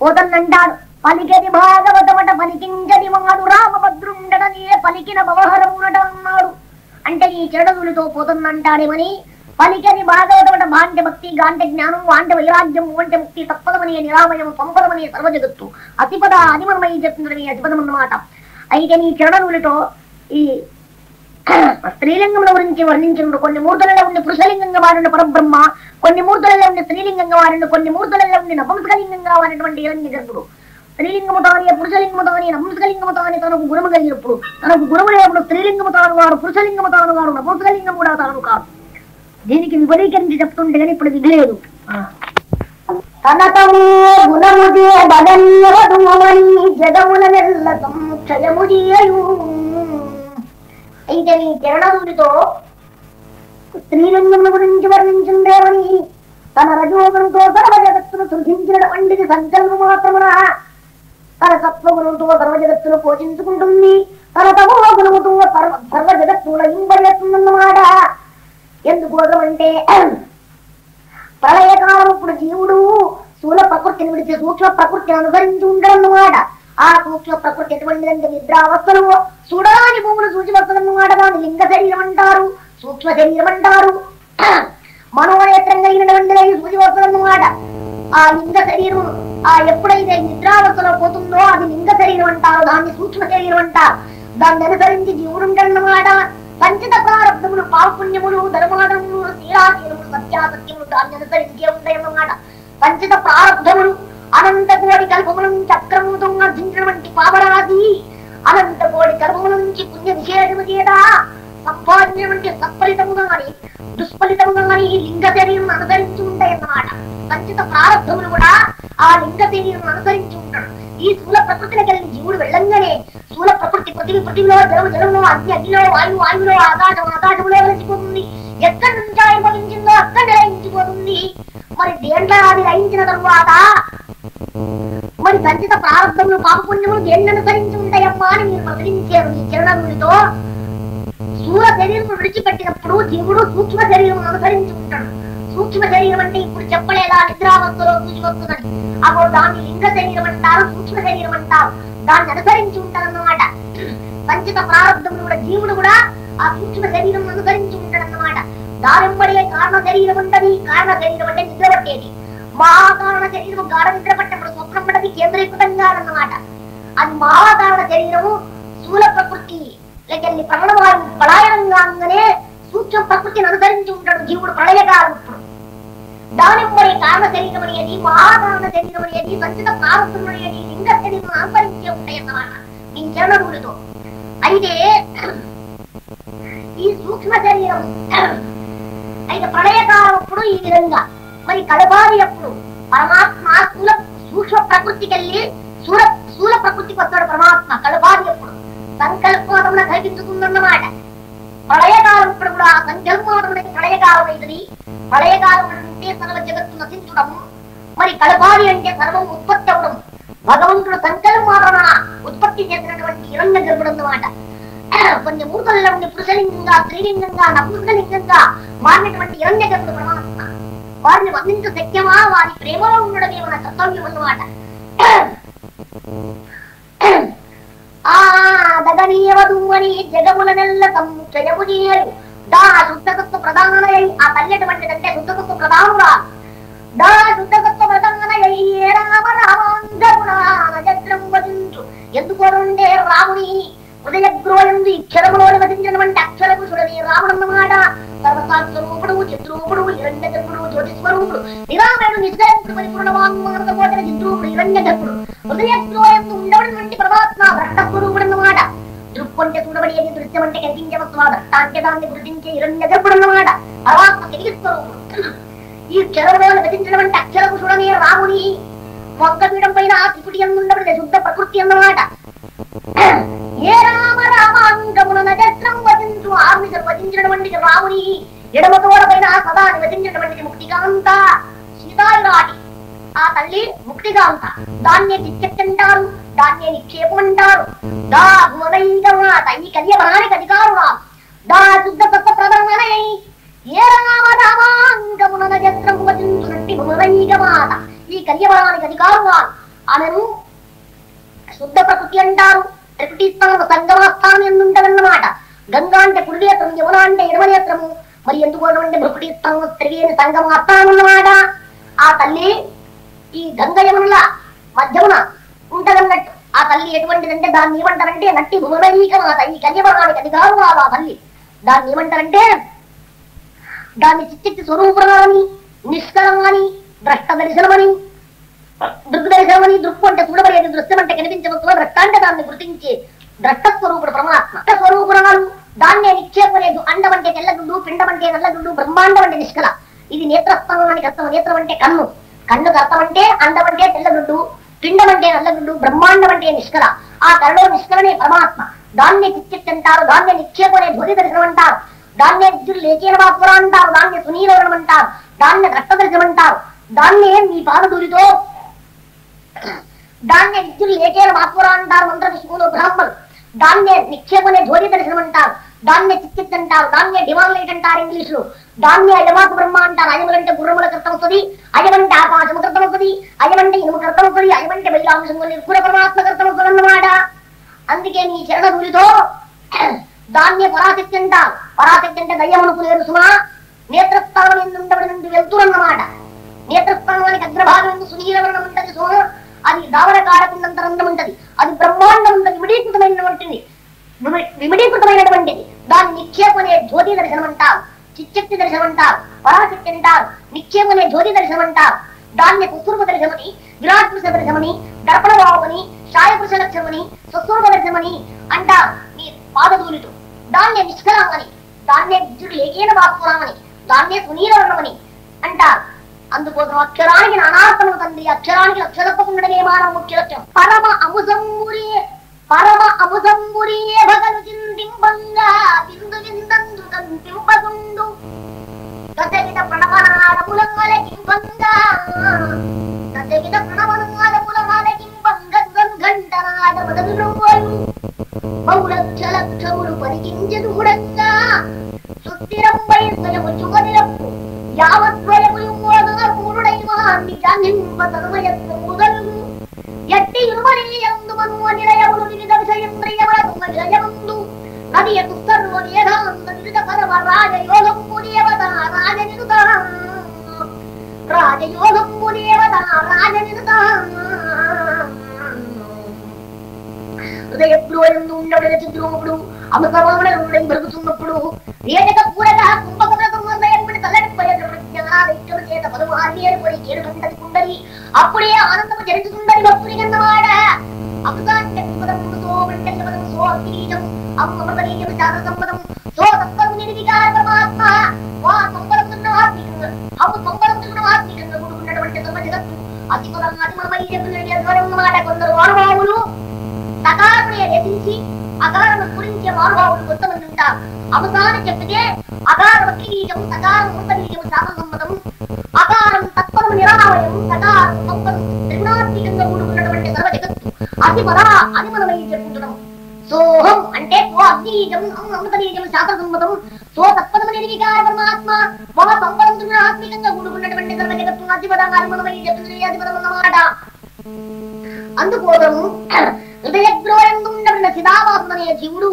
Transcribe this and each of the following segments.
పోతన్నంటాడు పలికెది భాగవతమట పలికించని వాడు రామభద్రుండడని పలికిన భవహరమునట అన్నాడు అంటే ఈ చెడదులతో పోతుందంటాడేమని పలికని భాగవతమట భాండ్య భక్తి గాంట జ్ఞానం వాంట వైరాగ్యం వంటి ముక్తి తప్పదమని నిరామయం సంపదమని సర్వ జగత్తు అతిపద అనిమనమై చెప్తుందని అతిపదం అన్నమాట. అయితే నీ చెడదులతో ఈ స్త్రీలింగముల గురించి వర్ణించినప్పుడు కొన్ని మూర్తులలో ఉండి పురుషలింగంగా వారిన పరబ్రహ్మ కొన్ని మూర్తులలో ఉండి స్త్రీలింగంగా వారిన కొన్ని మూర్తులలో ఉండి నపుంసకలింగంగా వారినటువంటి హిరణ్య గర్భుడు స్త్రీలింగము తాని తనకు గుణము కలిగినప్పుడు తనకు గురువు లేనప్పుడు స్త్రీలింగము తాను వాడు పురుషలింగము తాను వాడు నపుంసకలింగం కూడా తాను కాదు. దీనికి విపరీకరించి చెప్తుంటే కానీ ఇప్పుడు విధి లేదు. తనతము గుణముదే జగముల నెల్ల సంక్షయము అయితే నీ కిరణదుడితో స్త్రీలింగముల గురించి వర్ణించిందేమని తన రజోగుణంతో సర్వ జగత్తును పండితి సంకల్పం మాత్రమున తన సత్వగుణంతో సర్వ జగత్తును పోషించుకుంటుంది. తన తమో గుణముతో సర్వ సర్వ జగత్తుల ఇంబడేస్తుందన్నమాట ఎందుకోసమంటే ప్రళయకాలం ఇప్పుడు జీవుడు స్థూల ప్రకృతిని విడిచి సూక్ష్మ ప్రకృతిని అనుసరించి ఉంటాడన్నమాట ఆ సూక్ష్మ ప్రకృతి ఎటువంటిదంటే నిద్రావస్థలు చూడరాని భూములు సూచివస్తలన్నమాట దాన్ని లింగ శరీరం అంటారు సూక్ష్మ శరీరం అంటారు. మనోనేత్రం కలిగినటువంటి ఆడ. ఆ లింగ శరీరం ఆ ఎప్పుడైతే నిద్రావస్థలో పోతుందో అది లింగ శరీరం అంటారు దాన్ని సూక్ష్మ శరీరం అంటారు. దాన్ని అనుసరించి జీవుడు ఉంటాడన్నమాట పంచిత ప్రారంభములు పాపుణ్యములు ధర్మాధములు సత్యాసత్యములు దాన్ని అనుసరించే ఉంటాయన్నమాట. పంచిత ప్రారంభములు అనంత కోడి కల్పముల నుంచి అక్రమంతో అర్జించినటువంటి పాపరాది అనంత కోడి కల్పముల నుంచి పుణ్య విశేషము చేత సంపాదించినటువంటి సత్ఫలితము గాని దుష్ఫలితము గాని లింగ శరీరం అనుసరించి ఉంటాయన్నమాట. సంచిత ప్రారంభములు కూడా ఆ లింగ శరీరం అనుసరించి ఉంటాడు ఈ స్థూల ప్రకృతిని కలిగిన జీవుడు వెళ్ళంగానే స్థూల ప్రకృతి పృథివి పృథివిలో జలము జలంలో అగ్ని అగ్నిలో వాయువు వాయువులో ఆకాశం ఆకాశంలో కలిసిపోతుంది ఎక్కడి నుంచి ఆయన అక్కడ లయించిపోతుంది మరి దేంట్లో అది లయించిన తరువాత? మరి సంచిత ప్రారంభంలో పాపపుణ్యములు దేన్ని అనుసరించి ఉంటాయమ్మా అని మీరు ప్రకటించారు ఈ చిరణుడితో స్థూల శరీరం విడిచిపెట్టినప్పుడు జీవుడు సూక్ష్మ శరీరం అనుసరించి ఉంటాడు. సూక్ష్మ శరీరం అంటే ఇప్పుడు చెప్పలేదా? నిద్రావస్థలో చూసివస్తుందని అప్పుడు దాన్ని లింగ శరీరం అంటారు సూక్ష్మ శరీరం అంటారు. దాన్ని అనుసరించి ఉంటారన్నమాట సంచిత ప్రారంభములు కూడా జీవుడు కూడా ఆ సూక్ష్మ శరీరం అనుసరించి ఉంటాడన్నమాట. దానింపడే కారణ శరీరం ఉంటది కారణ శరీరం అంటే నిద్ర పట్టేది. మహాకారణ శరీరం గాఢ నిద్ర పట్టినప్పుడు స్వప్నం పడ్డది కేంద్రీకృతంగా అన్నమాట. అది మహాకారణ శరీరము స్థూల ప్రకృతి లేకెళ్ళి ప్రాణవాయువు పలాయనంగానే సూక్ష్మ ప్రకృతిని అనుసరించి ఉంటాడు జీవుడు ప్రళయకాలం ఇప్పుడు దానింపడే కారణ శరీరం అనేది మహాకారణ శరీరం అనేది సంచిత ప్రారంభం అనేది లింగ శరీరం ఆంతరించే ఉంటాయి అన్నమాట ఈ చరణుడితో అయితే ఈ సూక్ష్మ శరీరం అయితే ప్రళయకాలం అప్పుడు ఈ విధంగా. మరి కలబారి అప్పుడు పరమాత్మ స్థూల సూక్ష్మ ప్రకృతికి వెళ్ళి స్థూల స్థూల ప్రకృతికి వస్తాడు పరమాత్మ. కలబారి అప్పుడు సంకల్పంలో కలిగించుకుందన్నమాట ప్రళయకాలం ఇప్పుడు కూడా సంజన్మానముడే ప్రళయకాలం అవుతుంది ప్రళయకాలం అంటే సర్వ జగత్తు నశించడం మరి కడపాలి అంటే సర్వం ఉత్పత్తి అవడం భగవంతుడు సంకల్పమాన ఉత్పత్తి చేసినటువంటి ఇరంగ గర్భుడు అన్నమాట. కొన్ని మూర్ఖుల్లో ఉండి పురుషలింగంగా స్త్రీలింగంగా నపుంసలింగంగా మారినటువంటి హిరణ్య పరమాత్మ. వారిని వర్ణించ సత్యమా? వారి ప్రేమలో ఉండడమే మన కర్తవ్యం అన్నమాట. ఆ దగనీయవధూమని జగముల నెల్ల సంక్షయము చేయరు దా శుద్ధతత్వ ఆ తల్లిటువంటిదంటే శుద్ధతత్వ ప్రధానురా దా శుద్ధతత్వ ప్రధానమై ఏ రామ రామాంగమునాజత్రం వదించు ఎందుకోనంటే రాముని? హృదయ గృహందు ఇక్షరములో నివసించినటువంటి అక్షరపుషుడని రాముడన్నమాట సర్వసాక్షరూపుడు చిత్రూపుడు హిరణ్య గర్భుడు జ్యోతిస్వరూపుడు నిరామయుడు నిశ్చయపుడు పరిపూర్ణ వాంగ్మానత కోటిన చిత్రూపుడు హిరణ్య గర్భుడు హృదయ గృహందు ఉండవటువంటి పరమాత్మ భ్రష్టస్వరూపుడు అన్నమాట దృక్కు అంటే చూడబడేది దృశ్యం అంటే కనిపించే వస్తువు భ్రష్ట అంటే దాన్ని గుర్తించే హిరణ్య గర్భుడు అన్నమాట పరమాత్మ తెలివి స్వరూపుడు ఈ క్షరంలో నివసించినటువంటి అక్షరపుషుడనే రాముని మొగ్గపీఠం పైన ఆ త్రిపుటి అందుండబడిన శుద్ధ ప్రకృతి అన్నమాట ఏ రామ రామాంగమున నక్షత్రం వచించు ఆర్మిక వచించినటువంటి రాముని ఎడమ తోడపైన సదా నివసించినటువంటి ముక్తికాంత సీతాయురాటి ఆ తల్లి ముక్తికాంత. దాన్నే చిచ్చంటారు దాన్నే నిక్షేపం అంటారు దా భువనైకమాత తల్లి కళ్యవనానికి అధికారు దా శుద్ధ సత్వ ప్రధానమై. ఏ రామ రామాంగమున నజత్రం వచించునట్టి భువనైకమాత ఈ కళ్యవనానికి అధికారు ఆమెను శుద్ధ ప్రకృతి అంటారు. ప్రకృతి స్థానం సంగమస్థానం ఎందుంటదన్నమాట. గంగా అంటే కుడినేత్రం యమున అంటే ఎడమనేత్రము మరి ఎందుకు అంటే ప్రకృతి స్థానం త్రివేణి సంగమస్థానం అన్నమాట. ఆ తల్లి ఈ గంగ యమునుల మధ్యమున ఉంటదన్నట్టు. ఆ తల్లి ఎటువంటిదంటే దాన్ని ఏమంటారంటే నట్టి భువనైక మాత ఈ కన్యమానానికి అధికారం కాదు ఆ తల్లి. దాన్ని ఏమంటారంటే దాన్ని చిచ్చిత్తి స్వరూపరాలని నిష్కరమని ద్రష్ట దర్శనమని దృగ్దర్శనమని దృక్కు అంటే చూడబడేది దృశ్యం అంటే కనిపించవచ్చు భ్రష్ట దాన్ని గుర్తించి భ్రష్ట స్వరూపుడు పరమాత్మ స్వరూపురాలు దాన్నే నిక్షేపలేదు అండం అంటే తెల్లగుడ్డు పిండం అంటే బ్రహ్మాండం అంటే నిష్కల. ఇది నేత్రస్థానానికి అర్థం. నేత్రం అంటే కన్ను. కన్నుకు అర్థం అంటే అండం అంటే పిండమంటే పిండం అంటే నల్లగుడ్డు బ్రహ్మాండం అంటే నిష్కల. ఆ కరలో నిష్కలనే పరమాత్మ. దాన్నే చిచ్చిత్ అంటారు. దాన్నే నిక్షేపనే ధ్వని దర్శనం అంటారు. దాన్నే విద్యుత్ లేచేన అంటారు. దాన్ని సునీలవరం అంటారు. దాన్ని రక్త దర్శనం అంటారు. దాన్నే మీ పాదధూరితో దాన్నే విద్యుత్ ఏకేల వాపుర అంటారు మంత్ర విష్ణువులు బ్రాహ్మణులు దాన్నే నిక్షేపనే ధోని దర్శనం అంటారు. దాన్నే చిత్తిత్ అంటారు. దాన్నే డిమాన్లైట్ అంటారు ఇంగ్లీష్లో దాన్నే అయమాకు బ్రహ్మ అంటారు. అయములంటే గుర్రముల కృతం వస్తుంది. అయమంటే ఆకాశము కృతం వస్తుంది. అయమంటే ఇనుము కృతం వస్తుంది. అయమంటే బైలాంశం నిర్గుణ పరమాత్మ కృతం వస్తుంది అన్నమాట. అందుకే నీ చరణ గురితో దాన్నే పరాశక్తి అంటారు. పరాశక్తి అంటే దయ్యమును పులేరు సుమా. నేత్రస్థానం ఎందుండబడి నుండి వెళ్తున్నమాట నేత్రస్థానానికి అగ్రభాగం ఎందు సునీలవర్ణం ఉంటది సుమా. అది దావర కాడకుండంతరంగం ఉంటది. అది బ్రహ్మాండం ఉంటది విమడీకృతమైనటువంటిది. దాన్ని నిక్షేపనే జ్యోతి దర్శనం అంటారు చిచ్చక్తి దర్శనం అంటారు పరాశక్తి అంటారు. నిక్షేపనే జ్యోతి దర్శనం అంటారు దాన్ని సుస్వరూప దర్శమని విరాట్ పురుష దర్శమని దర్పణ భావమని ఛాయ పురుష లక్షణమని సుస్వరూప దర్శనమని అంటారు మీ పాదధూలితో దాన్నే నిష్కలామని దాన్నే విద్యుడు ఏకైన వాక్కురామని దాన్నే సునీలవర్ణమని అంటారు. అందుకోసం అక్షరానికి నానార్థము తండ్రి. అక్షరానికి లక్షలప్పకుండనే మానవ ముఖ్య లక్ష్యం పరమ అముసంబురి పరమ అముసంబురియే భగలు చిందింబంగా బిందు విందందు కంపింపగుండు దశవిధ ప్రణవనాదముల ఆలకింపంగా దశవిధ మొదలు బహుళక్ష లక్షములు పరికించదు ఉడంగా సుస్థిరంపై స్వయము చుగదిరప్పు యావత్వయములు మూడుడైవాన్ని జన్మింప తరుమయత్వముగలు ఎట్టి ఇరుమనియందుమను నిలయములు వివిధ విషయంద్రియములకు విషయముందు నది ఎటు సర్వదేహాంత వివిధ పరమ రాజయోగంబు దేవత రాజనిరుత రాజయోగంబు దేవత రాజనిరుత హృదయప్రోయందు చిద్రూపుడు బ్రతుకుతున్నప్పుడు వేదక పూరగా కుంభకృతం హృదయపడి తలడిపోయేటప్పుడు జ్ఞానాదిత్యుల చేత పదమారి ఏర్పడి ఏడు గంటది కుండలి అప్పుడే ఆనందము జరుగుతుందని భక్తుని కన్నవాడ అమృతాన్ని పదము సో మండల పదము సో అగ్నిజం అమృతలీయం శాస్త్ర సంపదం సో తత్వము నిర్వికార పరమాత్మ వా సంపదమున్న ఆత్మికంగా అవు సంపదమున్న ఆత్మికంగా కూడుకున్నటువంటి సర్వ సకాలమునే రచించి అకారణ గురించే మహానుభావులు కొంతమంది ఉంటారు అవసానం చెప్తే అకారం బీజం సకారం బీజం శాపసమ్మతం అకారం తత్వం నిరామయం సకారం సంపదం త్రిగుణాత్మకంగా కూడుకున్నటువంటి సర్వ జగత్తు అది మన అది మనమై చెప్పుతున్నాం సోహం అంటే ఓ అగ్నిజం అమృతనీజం శాస్త్ర సమ్మతం సో తత్పదము నిర్వికార పరమాత్మ మన సంపదం త్రిగుణాత్మకంగా కూడుకున్నటువంటి సర్వ జగత్తు అది పదంగా అది మనమై చెప్తుంది అధిపదం అన్నమాట అందుకోసం హృదయగ్రోయందుండబడిన సిదావాత్మనే జీవుడు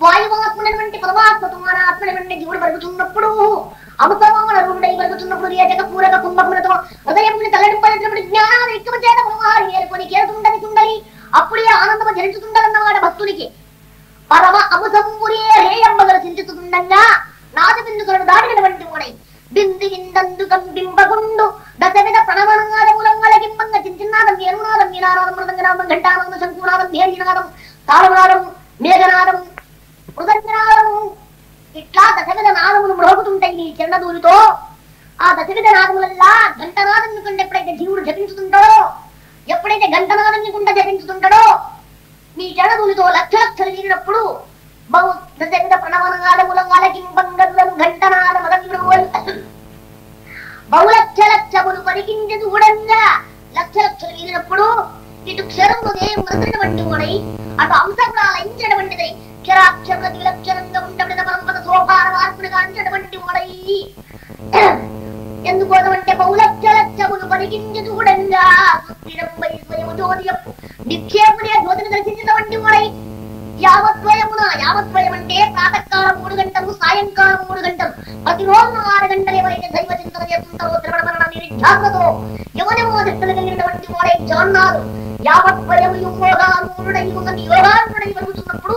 వాయువాత్మనటువంటి పరమాత్మతో ఆత్మనటువంటి జీవుడు పరుగుతున్నప్పుడు అమృతమాన రుండై పరుగుతున్నప్పుడు రేచక పూరక కుంభకులతో హృదయం తలడింపలినప్పుడు జ్ఞానాన్ని ఎక్కువ చేత పరమారు ఏరుకొని కేరుతుండని తుండలి అప్పుడే ఆనందము జరించుతుండన్నమాట భక్తునికి. పరమ అముసంపురే రేయంబగలు చించుతుండగా నాది బిందుకలను దాటినటువంటి వాడై బింది విందందు కంపింపకుండు దశవిధ ప్రణవనాదములంగల గింపంగ చించిన్నాదం ఏనునాదం మీనారాదం మృదంగనాదం ఘంటానాదం శంకునాదం భేరీనాదం తాళనాదం మేఘనాదం మృదంగనాదం. ఇట్లా దశవిధ నాదములు మ్రోగుతుంటాయి నీ చిన్నదూరితో ఆ దశవిధ నాదములల్లా ఘంటనాదం కంటే ఎప్పుడైతే జీవుడు జపించుతుంటాడో ఎప్పుడైతే ఘంటనాదం కుండ జపించుతుంటాడో నీ జడదులతో లక్ష లక్షలు తీరినప్పుడు బహు దశవిధ ప్రణవనాదములంగల గింపంగలను ఘంటనాదమదం బహులక్ష లక్షములు పరికించి చూడంగా లక్ష లక్షలు వీరినప్పుడు ఇటు క్షరముదే మృతునటువంటి వాడై అటు అంశకురాలైంచినటువంటిది క్షరాక్షర విలక్షణంగా ఉండబడిన పరంపర సోపాన మార్పుడుగా అంచినటువంటి వాడై ఎందుకోసమంటే బహులక్ష లక్షములు పరికించి చూడంగా సుస్థిరంపై స్వయము జ్యోతియప్పు నిక్షేపునే జ్యోతిని దర్శించినటువంటి వాడై యావద్వయమున యావద్వయం అంటే ప్రాతకాలం మూడు గంటలు సాయంకాలం మూడు గంటలు. ప్రతిరోజు ఆరు గంటలు ఎవరైతే దైవ చింతన చేస్తుంటారో త్రివణమరణ నిరుధ్యాసతో ఎవరెవో దృష్టిలో కలిగినటువంటి వాడే జాన్నాలు యావత్వయము యోగానుడై ఒక యోగానుడై బరుగుతున్నప్పుడు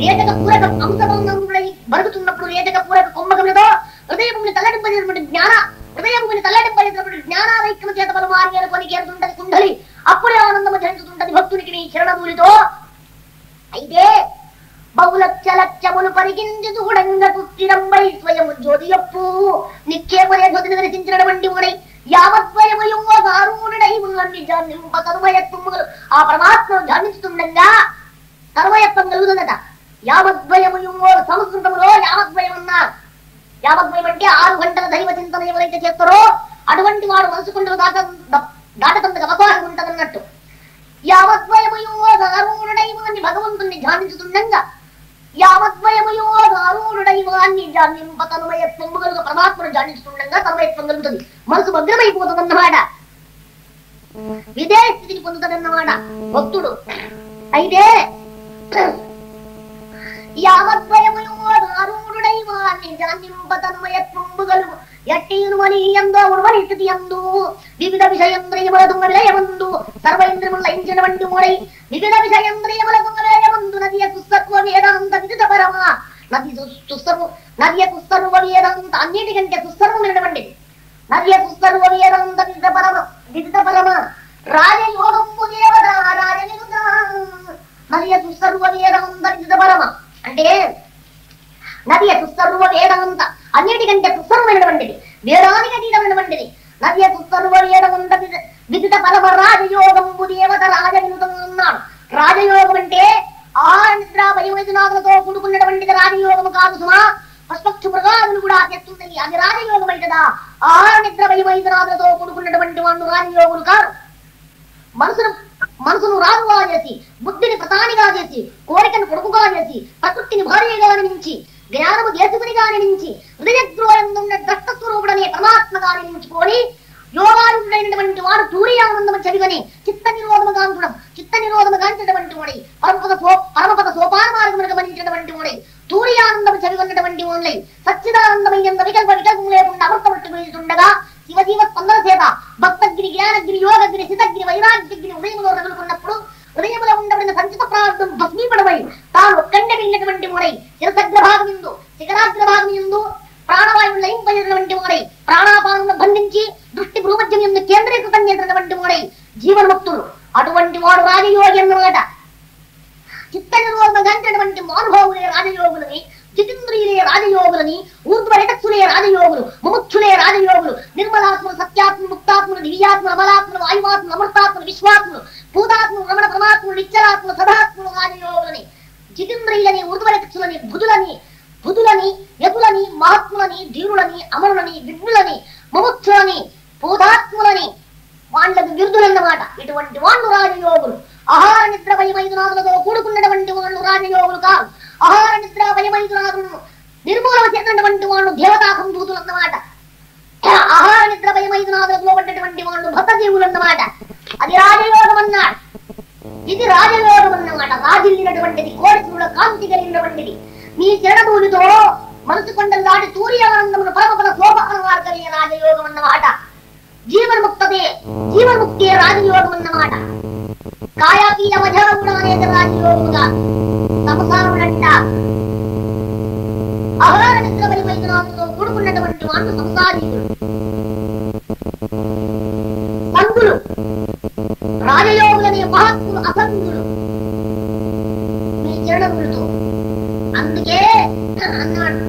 రేతక పూరక అంశభంగముడై బరుగుతున్నప్పుడు రేతక పూరక కుంభకములతో హృదయముని తల్లడింపజేసినటువంటి జ్ఞాన హృదయముని తల్లడింపజేసినటువంటి జ్ఞానాలైక్యము చేత బలము ఆర్యాలు అనుకొని కుండలి. అప్పుడే ఆనందము జరుగుతుంటది భక్తునికి నీ శరణమూలితో. అయితే బహులక్ష లక్షములు పరికించి చూడంగా సుస్థిరంబై స్వయము జ్యోతియప్పు. నిక్షేపనే జ్యోతిని దర్శించినటువంటి వాడై యావత్వయము యువగారుడై ఉన్నన్ని జన్మింప తరువయత్వములు ఆ పరమాత్మను ధ్యానిస్తుండగా తరువయత్వం కలుగుతుందట యావద్వయము సంస్కృతములో యావద్వయం అన్నారు యావద్వయం అంటే ఆరు గంటల దైవ చింతన ఎవరైతే చేస్తారో అటువంటి వాడు మనసు కుండలు దాకా దాటతందుకు అవకాశం ఉంటదన్నట్టు. యావద్వయమయోగారూఢైవాన్ని భగవంతుణ్ణి ధ్యానించుతుండగా యావద్వయమయోగారూఢైవాన్ని ధ్యానింప తన్మయత్వం కలుగు పరమాత్మను ధ్యానించుతుండగా తన్మయత్వం కలుగుతుంది. మనసు భద్రమైపోతుందన్నమాట. ఇదే స్థితిని పొందుతాడన్నమాట భక్తుడు. అయితే యావద్వయమయోగారూఢైవాన్ని ధ్యానింప తన్మయత్వం కలుగు ఎట్టియునుమని ఎందో ఎందు వివిధ విషయంద్రియముల దుంగ విలయమందు సర్వేంద్రియముల లయించినటువంటి మూడై వివిధ విషయంద్రియముల దుంగ విలయమందు నదియ కుస్తత్వ వేదాంత విదిత పరమ నది సుస్తర్వ నదియ కుస్తర్వ వేదాంత అన్నిటికంటే సుస్తర్వమైనటువంటి నదియ కుస్తర్వ వేదాంత విదిత పరమ విదిత పరమ రాజయోగము దేవత రాజనిరుత నదియ కుస్తర్వ వేదాంత విదిత పరమ అంటే నదియ సుసర్వ వేదమంత అన్నిటికంటే సుసర్వమైనటువంటిది వేదానికి అతీతమైనటువంటిది నదియ సుసర్వ వేదమంత విదిత పరమ రాజయోగంబు దేవత రాజవినుతం అన్నాడు రాజయోగం అంటే ఆ నిద్ర భయవైద్యనాథులతో కూడుకున్నటువంటిది రాజయోగము కాదు సుమా. పశుపక్షు మృగాదులు కూడా చేస్తుంది అది రాజయోగం అయితదా ఆ నిద్ర భయవైద్యనాథులతో కూడుకున్నటువంటి వాళ్ళు రాజయోగులు కాదు మనసును మనసును రాజుగా చేసి బుద్ధిని ప్రధానిగా చేసి కోరికను కొడుకుగా చేసి ప్రకృతిని భార్యగా నిలిచి జ్ఞానము దేశకునిగా నిలిచి హృదయగ్రోహంలో దత్త స్వరూపుడనే పరమాత్మగా నిలిచుకొని యోగానుడైనటువంటి వాడు సూర్యానందము చదివని చిత్త నిరోధము గాంచడం చిత్త నిరోధము గాంచినటువంటి వాడి పరమపద సో పరమపద సోపాన మార్గమును గమనించినటువంటి వాడి సూర్యానందము చదివినటువంటి వాడి సచ్చిదానందమైన వికల్ప వికల్పం లేకుండా అమృతమట్టు శివజీవ శివ స్పందన చేత భక్తగిరి జ్ఞానగిరి యోగగిరి సిద్ధగిరి వైరాగ్యగిరి ఉదయంలో రగులుకున్నప్పుడు హృదయముల ఉండబడిన సంచిత ప్రార్థం భస్మీపడమై తాను ఒక్కండ వెళ్ళినటువంటి వాడై శిరసగ్రభాగం ఎందు శిఖరాగ్ర భాగం ఎందు ప్రాణవాయువు లయింపజేసినటువంటి వాడై ప్రాణాపాలను బంధించి దృష్టి భూమధ్యం ఎందు కేంద్రీకృతం చేసినటువంటి వాడై జీవన్ముక్తుడు. అటువంటి వాడు రాజయోగి అన్నమాట. చిత్త నిరోధం గంటటువంటి మానుభావులే రాజయోగులని జితేంద్రియులే రాజయోగులని ఊర్ధ్వరటస్సులే రాజయోగులు ముముక్షులే రాజయోగులు నిర్మలాత్ములు సత్యాత్ములు ముక్తాత్ములు దివ్యాత్ములు అమలాత్ములు వాయువాత్ములు అమృతాత్ములు విశ్వాత్ములు భూతాత్ములు రమణ పరమాత్ములు నిత్యలాత్ములు సదాత్ములు రాజయోగులని ఊర్ధ్వరక్షులని బుధులని బుధులని యతులని మహాత్ములని ధీరులని అమరులని విఘ్నులని ముముక్షులని భూతాత్ములని వాళ్ళకు విరుదులన్నమాట ఇటువంటి వాళ్ళు రాజయోగులు. ఆహార నిద్ర భయమైదునాథులతో కూడుకున్నటువంటి వాళ్ళు రాజయోగులు కాదు. ఆహార నిద్ర భయమైదునాథులను నిర్మూలన చేసినటువంటి వాళ్ళు దేవతాకం దూతులు అన్నమాట ఆహార నిద్ర భయమైదునాథులకు లోబడ్డటువంటి వాళ్ళు భక్తజీవులు అన్నమాట అది రాజయోగం అన్నాడు. ఇది రాజయోగం అన్నమాట. రాజిల్లినటువంటిది కోరికల కాంతి కలిగినటువంటిది. మీ జడమూలితో మనసు కొండలు దాటి తూర్యానందమును పరమపద శోభాన కలిగిన రాజయోగం అన్నమాట. జీవన్ముక్తతే జీవన్ముక్తే రాజయోగం అన్నమాట. కాయాతీయ మధ్యాహ్నం అనేది రాజయోగముగా సంసారములంట ఆహార నిద్ర పరిమైతులతో కూడుకున్నటువంటి వాళ్ళు సంసారీకులు సంగులు రాజయోగులనే మహాత్ములు అసంగులు మీ చరణములతో అందుకే అన్నాడు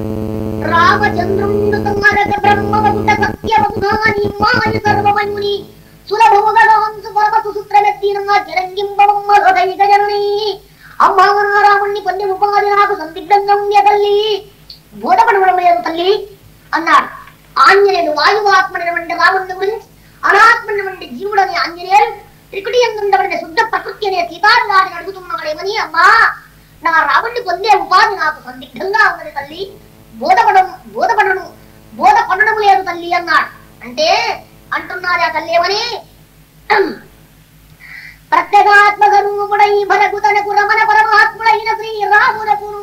రామచంద్రుండు తమ్మరగ బ్రహ్మవగుట మాయ సర్వమయుని సులభముగలోంసు పరమసు సూత్రమెత్తిన జరంగింబమ్మ హృదయ జననీ అమ్మా రాముణ్ణి కొన్ని ఉపాధి నాకు సందిగ్ధంగా ఉండే తల్లి. బోధపడవడం లేదు తల్లి అన్నాడు. ఆంజనేయుడు వాయువాత్మనటువంటి రాముడిని గురించి అనాత్మనటువంటి జీవుడని ఆంజనేయుడు త్రికుటి ఎందుండబడిన శుద్ధ ప్రకృతి అనే సీతారాన్ని అడుగుతున్నాడేమని అమ్మా. నా రాముడిని పొందే ఉపాధి నాకు సందిగ్ధంగా ఉన్నది తల్లి. బోధపడం బోధపడను బోధపడడం లేదు తల్లి అన్నాడు. అంటే అంటున్నారా తల్లి ఏమని? ప్రత్యేగాత్మ స్వరూపుడై భరగుతనకు రమణ పరమాత్ముడైన శ్రీ రామునకును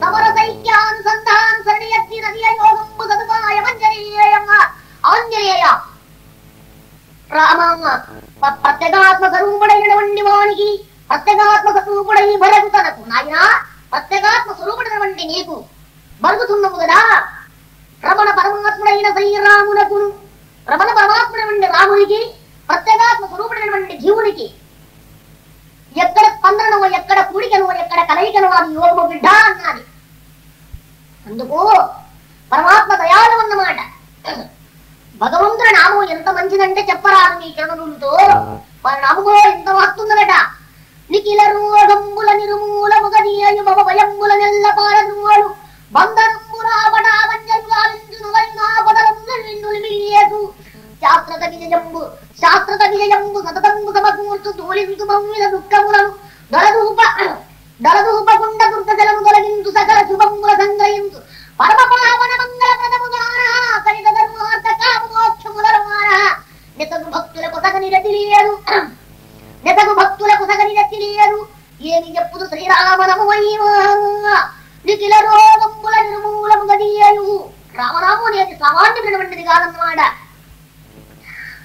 సమర సైక్యానుసంధాన సరణి నది యోగంబు సదుపాయ మంజనీయమ్మ ఆంజనేయ రామమ్మ ప- ప్రత్యేగాత్మ వానికి ప్రత్యేగాత్మ స్వరూపుడై భరగుతనకు నాయన ప్రత్యేగాత్మ స్వరూపుడైనటువంటి నీకు బరుగుతున్నాము కదా రమణ పరమాత్ముడైన శ్రీరామునకును రమణ పరమాత్ముడైన రామునికి ప్రత్యేగాత్మ స్వరూపుడైనటువంటి జీవునికి ఎక్కడ స్పందనమో ఎక్కడ కూడికను ఎక్కడ కలయికను అది యోగము బిడ్డ అన్నది. అందుకు పరమాత్మ దయాలు అన్నమాట. భగవంతుడి నామం ఎంత మంచిదంటే చెప్పరాదు నీ చరణులతో మన నామమో ఎంత వస్తుందనట నిఖిల రోగంబుల నిర్మూలముగనీయు మమ భయంబుల నెల్ల పారద్రువాడు బంధనంబురాపటావంజలు శాస్త్రత విజయంబు శాస్త్రత విజయంబు సతతంబు సమకూర్చు దూరించు మమ్మిల దుఃఖములను దళదూప దళదూపకుండ దుర్గజలము తొలగించు సకల శుభముల సంగ్రహించు పరమ పావన మంగళ ప్రదముగాన కలిత ధర్మార్థ కామోక్షముల మోక్షములను మాన నితగు భక్తులకు సగని రతిలియరు నితగు భక్తులకు సగని రతిలియరు ఏమి చెప్పుదు శ్రీరామనము నిఖిల రోగముల నిర్మూలము గదీయు రామరాము అనేది సామాన్యమైనటువంటిది కాదన్నమాట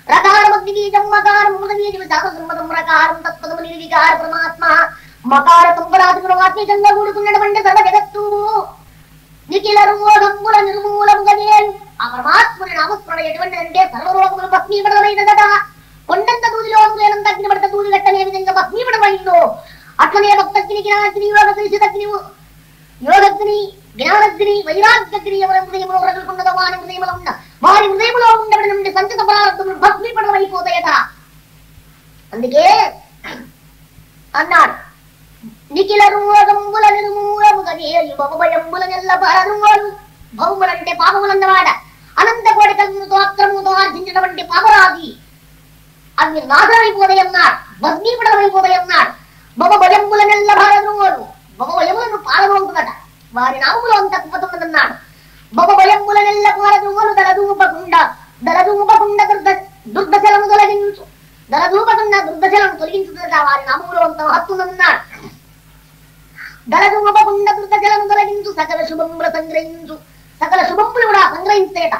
రకారమగ్ని బీజం మకారం మృగబీజం శాస్త్రం రకారం తత్పదము నిర్వికార పరమాత్మ మకార తుంబరాజుకుడు ఆత్మీయంగా కూడుకున్నటువంటి సర్వ జగత్తు నిఖిల రోగముల నిర్మూలముగా నేను ఆ పరమాత్మని నామస్మరణ ఎటువంటి అంటే సర్వరోగములు భస్మీపడమైనదట కొండంత దూదిలో లేనంత అగ్నిపడత దూది గట్టనే విధంగా భస్మీపడమైందో అట్లనే భక్తగ్ని జ్ఞానగ్ని వైరాగ్యగ్ని ఎవరి హృదయంలో రగులుకున్నదో వారి హృదయంలో ఉన్న వారి హృదయంలో ఉండబడి నుండి సంచిత ప్రారంభములు భస్మీపడమైపోతాయట అందుకే అన్నాడు నిఖిల రోగంబుల నిర్మూలముగా భవభయంబుల నెల్ల పరదువాడు భౌములంటే పాపములన్నవాడ అనంత కోటి కలుగుతో అక్రముతో ఆర్జించినటువంటి పాపరాజి. అవి నాశనమైపోతాయన్నాడు భగ్నిపడమైపోతాయన్నాడు భవ భయంబుల నెల్ల భారద్రువాడు భవ భయములను పాలనవుతుందట వారి నామములో అంత కుపతున్నదన్నాడు భవ భయంబుల నెల్ల భారద్రువాడు దళదూపకుండా దళదూపకుండా దుర్ద దుర్దశలను తొలగించు దళదూపకుండా దుర్దశలను తొలగించుదట వారి నామములో అంత హత్తున్నదన్నాడు దళదూపకుండా దుర్దశలను తొలగించు సకల శుభములు సంగ్రహించు సకల శుభములు కూడా సంగ్రహించేట.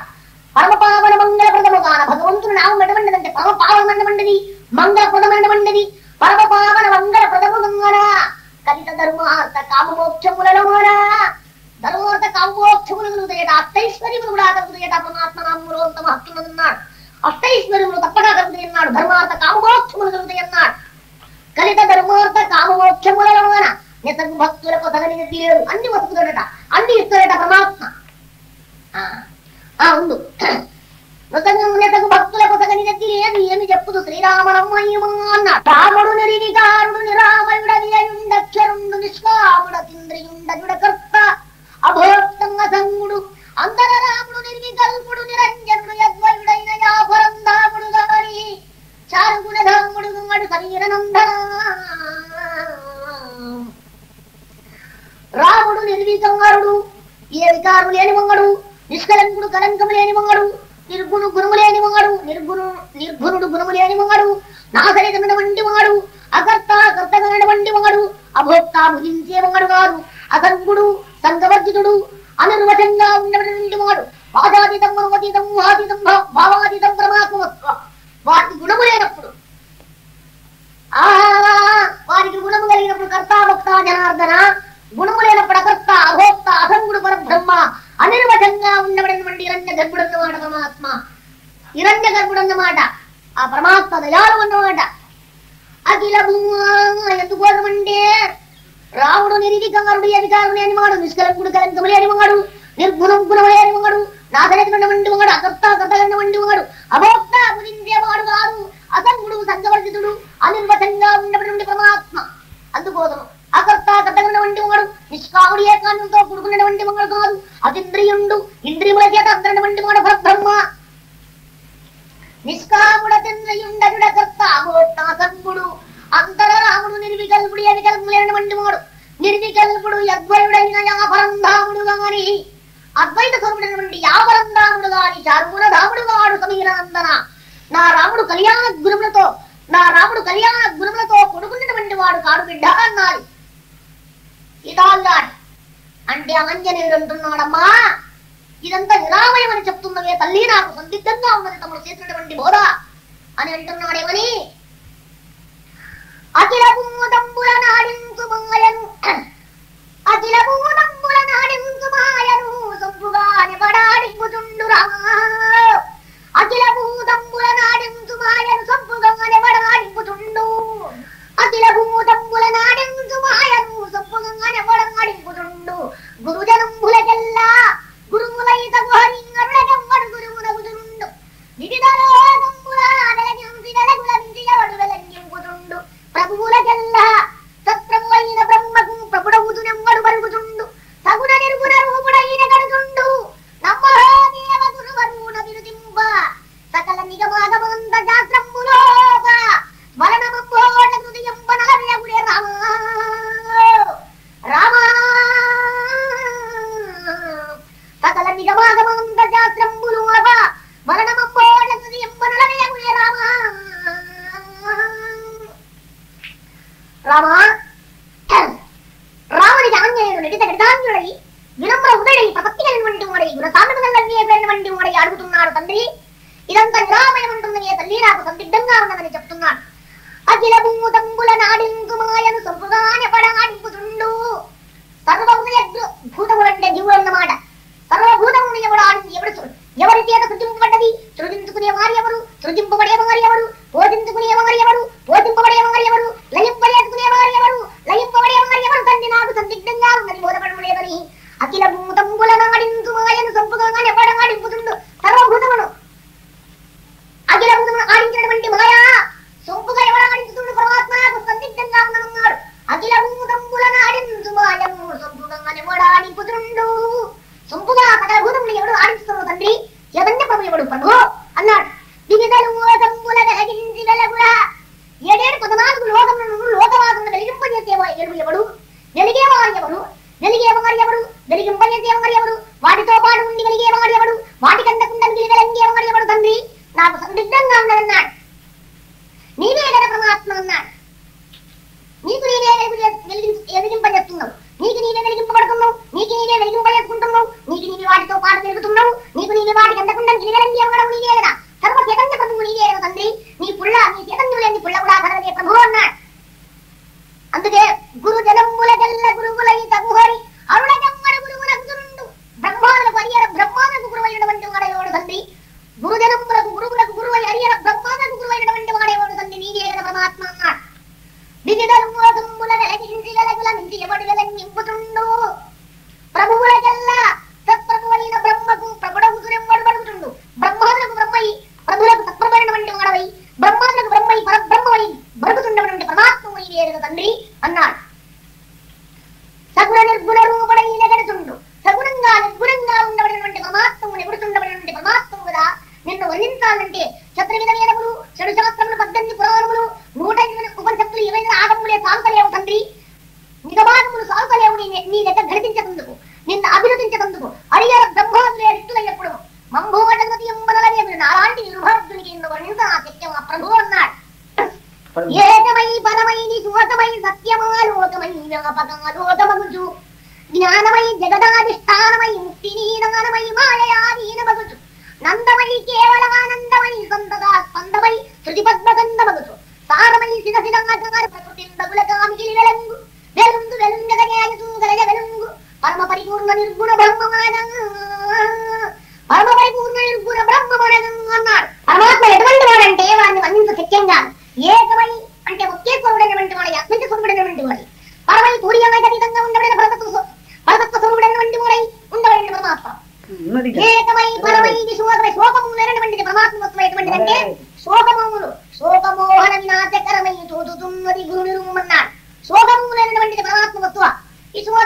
పరమ పావన మంగళప్రదముగాన భగవంతుని నామం ఎటువంటిదంటే పరమ పావనమైనటువంటిది మంగళప్రదమైనటువంటిది పరమ పావన మంగళప్రదముగాన కలిత ధర్మార్థ కామమోక్షములలోన ధర్మార్థ కామమోక్షములు కలుగుతాయట అష్టైశ్వర్యములు కూడా కలుగుతాయట పరమాత్మ నామములో అంత అష్టైశ్వర్యములు తప్పగా కలుగుతాయన్నాడు ధర్మార్థ కామమోక్షములు కలుగుతాయన్నాడు కలిత ధర్మార్థ కామమోక్షములలోన నితగు భక్తులకు తగని లేదు అన్ని వస్తువులట అన్ని ఇస్తాడట పరమాత్మ. ఆ, ఉంది ఉండు మృతంగమునకు భక్తులకు సగని నెత్తి లేదు ఏమి చెప్పుదు శ్రీరామనమ్మయ్యమా అన్న రాముడు నిర్వికారుడు నిరామయుడక్షరుండు నిష్కాముడ తింద్రియుండు ఉండజుడకర్త అభోక్తంగ సంగుడు అంతరరాముడు నిర్వికల్పుడు నిరంజనుడు యద్వయుడైన యాపరంధాముడు గాని చారుగుణధాముడు గుమ్మడు సమీరనందన రాముడు నిర్వికంగరుడు ఏ వికారము లేని వంగడు నిష్కలంకుడు కలంకము లేని వంగడు నిర్గుణు గుణము లేని వాడు నిర్గుణు నిర్గుణుడు గుణము లేని వాడు నాసరితమైన వాడు వంగడు అకర్త కర్తగన వంటి అభోక్త భుజించే వంగడు కాదు. అసంగుడు సంగవర్జితుడు అనిర్వచంగా ఉండబడి వాడు పాదాతీతం మనోతీతం ఊహాతీతం భావాతీతం పరమాత్మత్వ. వాటి గుణము లేనప్పుడు ఆహా వారికి గుణము కలిగినప్పుడు కర్త భక్త జనార్దన గుణము లేనప్పుడు ప్రకర్త అభోక్త అసంగుడు పరబ్రహ్మ అనిర్వచంగా ఉండబడినటువంటి ఇరణ్య గర్భుడన్నమాట పరమాత్మ. ఇరణ్య గర్భుడన్నమాట ఆ పరమాత్మ దయాలు అన్నమాట. అఖిల ఎందుకోసమంటే రాముడు నిరీధికంగరుడు అధికారుడు అని వాడు నిష్కలంకుడు కలంకము అని వాడు నిర్గుణం గుణములే అని వాడు నాశనటువంటి వాడు అకర్త కథగన్న వాడు అభోక్త భుజించేవాడు కాదు. అసంగుడు సంగవర్జితుడు అనిర్వచంగా ఉండబడినటువంటి పరమాత్మ. అందుకోసం అకర్త కథగన్న వంటి వాడు నిష్కాముడు ఏకాంతంతో కూడుకున్నటువంటి వాడు కాదు. అతింద్రియుండు ఇంద్రియముల చేత అందరటువంటి వాడు పరబ్రహ్మ. నిష్కాముడతింద్రయుండజుడ కర్త అభోక్త అంతరరాముడు నిర్వికల్పుడు అవికల్పులేనటువంటి వాడు. నిర్వికల్పుడు యద్వయుడైన యాపరంధాముడు గాని. అద్వైత స్వరుడైనటువంటి యాపరంధాముడు గాని చారుముల రాముడు వాడు సమీరానందన. నా రాముడు కళ్యాణ గురుములతో నా రాముడు కళ్యాణ గురుములతో కొడుకున్నటువంటి వాడు కాడు బిడ్డ అన్నారు ఇదాల్లాడు. అంటే ఆంజనేయుడు అంటున్నాడమ్మా ఇదంతా నిరామయం అని చెప్తున్నవే తల్లి నాకు సందిగ్ధంగా ఉన్నది తమను చేసినటువంటి బోధ అని అంటున్నాడేమని? అఖిల భూతంబుల నాడించు మాయను అఖిల భూతంబుల నాడించు మాయను సొంపుగా నిబడాడింపుచుండు అఖిల భూతంబుల నాడించు మాయను సొంపుగా నిబడాడింపుచుండు അഖിലഭൂതം പുലനാടെങ്കുമായ സമ്പുതങ്ങനെ വളങ്ങാടി കുതുണ്ടു ഗുരുജനം പുലകല്ല ഗുരുമുലൈത ഗുഹനിങ്ങളുടെ ഗുരുമുല കുതുണ്ടു നിരിതലോകം പുലാതലഞ്ഞും തിരകുലഞ്ചിയവടുവലഞ്ഞും കുതുണ്ടു പ്രഭുലകല്ല തത്രമുലൈത ബ്രഹ്മകും പ്രഭുടവുതുനം വടുവരുകുതുണ്ടു സഗുണ നിർഗുണ രൂപുടൈന കടുതുണ്ടു നമ്മ ദേവ ഗുരുവരൂഢ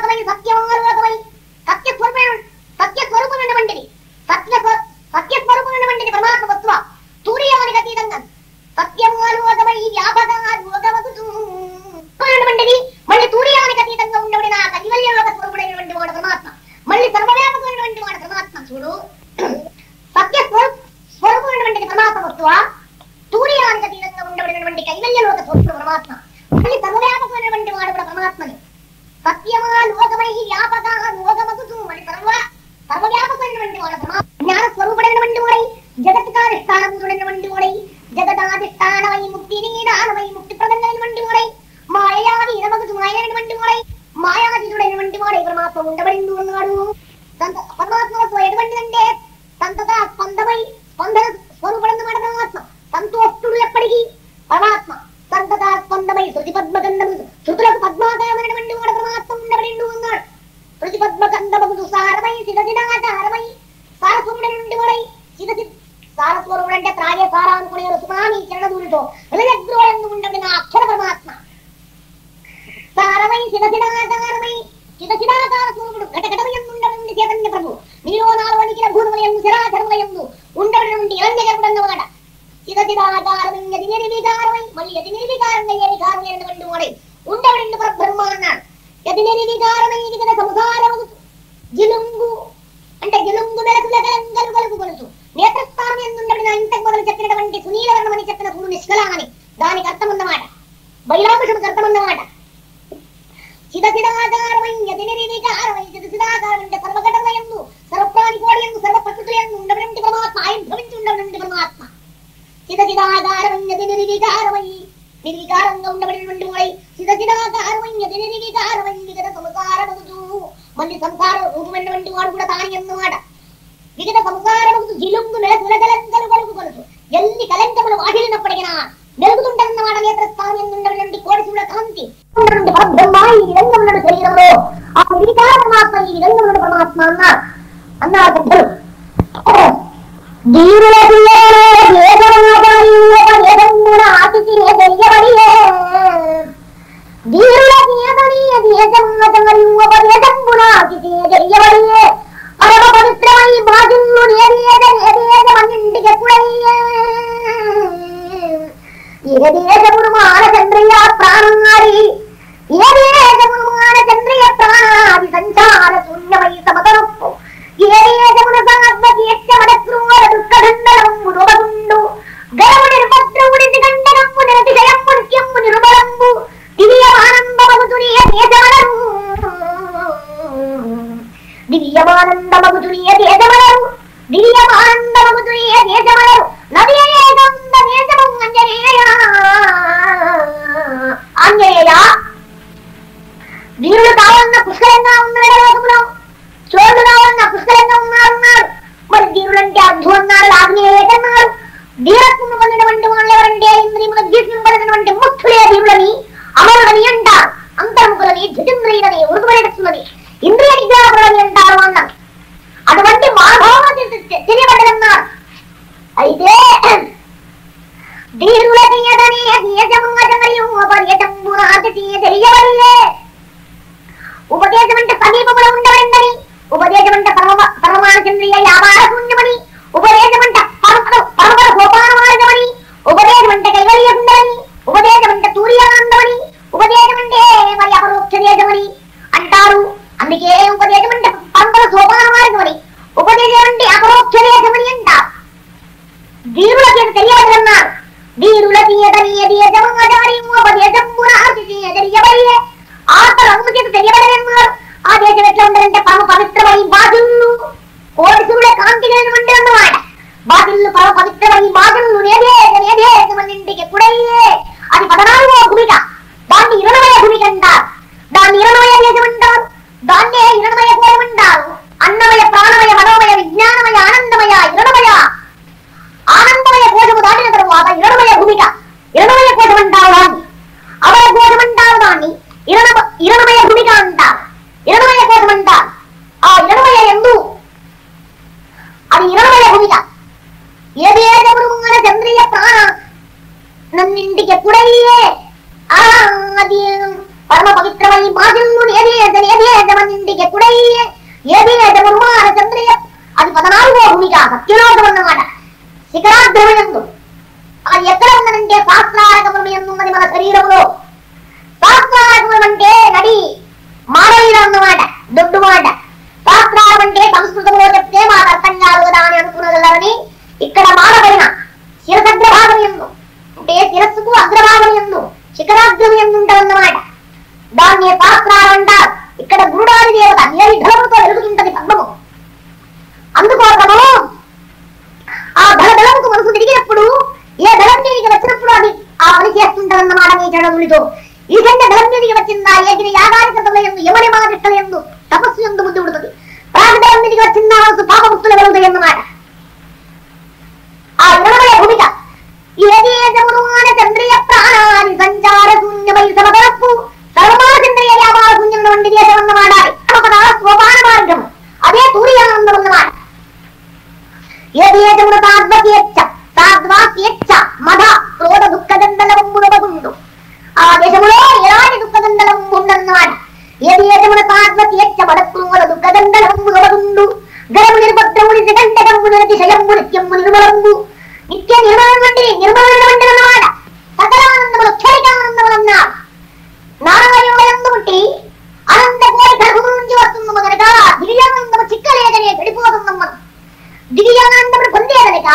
Well, అది ఎక్కడ ఉన్నదంటే శాస్త్రారకములు ఉన్నది మన శరీరంలో శాస్త్రారకం అంటే నడి మానవీయుడు అన్నమాట దొడ్డు మాట. శాస్త్రారం అంటే సంస్కృతంలో చెప్తే మాకు అర్థం కాదు కదా అని అనుకున్నగలరని ఇక్కడ మానవైన శిరసగ్రభాగం ఎందు అంటే శిరస్సుకు అగ్రభాగం ఎందు శిఖరాగ్రం ఎందు ఉంటదన్నమాట దాన్ని శాస్త్రాలు అంటారు. ఇక్కడ గురుడాది దేవత నేరి ధనముతో వెలుగుతుంటది పద్మము అందుకోసము ఆ బలబలముకు మనసు తిరిగినప్పుడు ఏ బలం మీదికి వచ్చినప్పుడు అది ఆ పని చేస్తుంటదన్నమాట మీ జడములతో ఈ సంఖ్య బలం మీదికి వచ్చిందా ఏగిన యాగానికతల ఎందు యమని మాదిష్టల ఎందు తపస్సు ఎందు బుద్ధి ఉడుతుంది ప్రాగబలం మీదికి వచ్చిందా మనసు పాపముక్తులు వెలుగుతాయి అన్నమాట ఆ ఇరవై భూమిక ఏది జమునుమాన చంద్రియ ప్రాణాది సంచార శూన్యమై సమతరపు సర్వమాచంద్రియ వ్యాపార శూన్యం నుండి దేశం అన్నమాట ఒక సోపాన మార్గం అదే తూర్యానందం అన్నమాట ఏదేదమున తాద్వస్యేచ్ఛ తాద్వాస్యేచ్ఛ మద క్రోధ దుఃఖ ఆ దేశములో ఎలాంటి దుఃఖ దండలం ఉండన్నమాట ఏదేదమున తాద్వస్యేచ్ఛ మద క్రోధ దుఃఖ గరము నిర్భద్రముని జగండగము నిరతిశయము నిత్యము నిర్మలంబు. నిత్య నిర్మలం వంటి నిర్మలం వంటి అన్నమాట. సకలానందములు క్షరికానందములన్నారు నారాయణందు ఉంటే అనంత కోరి గర్భము నుంచి వస్తుందమ్మ కనుక దివ్యానందము చిక్కలేదనే గడిపోతుందమ్మ దివ్యానందమును పొందేదనక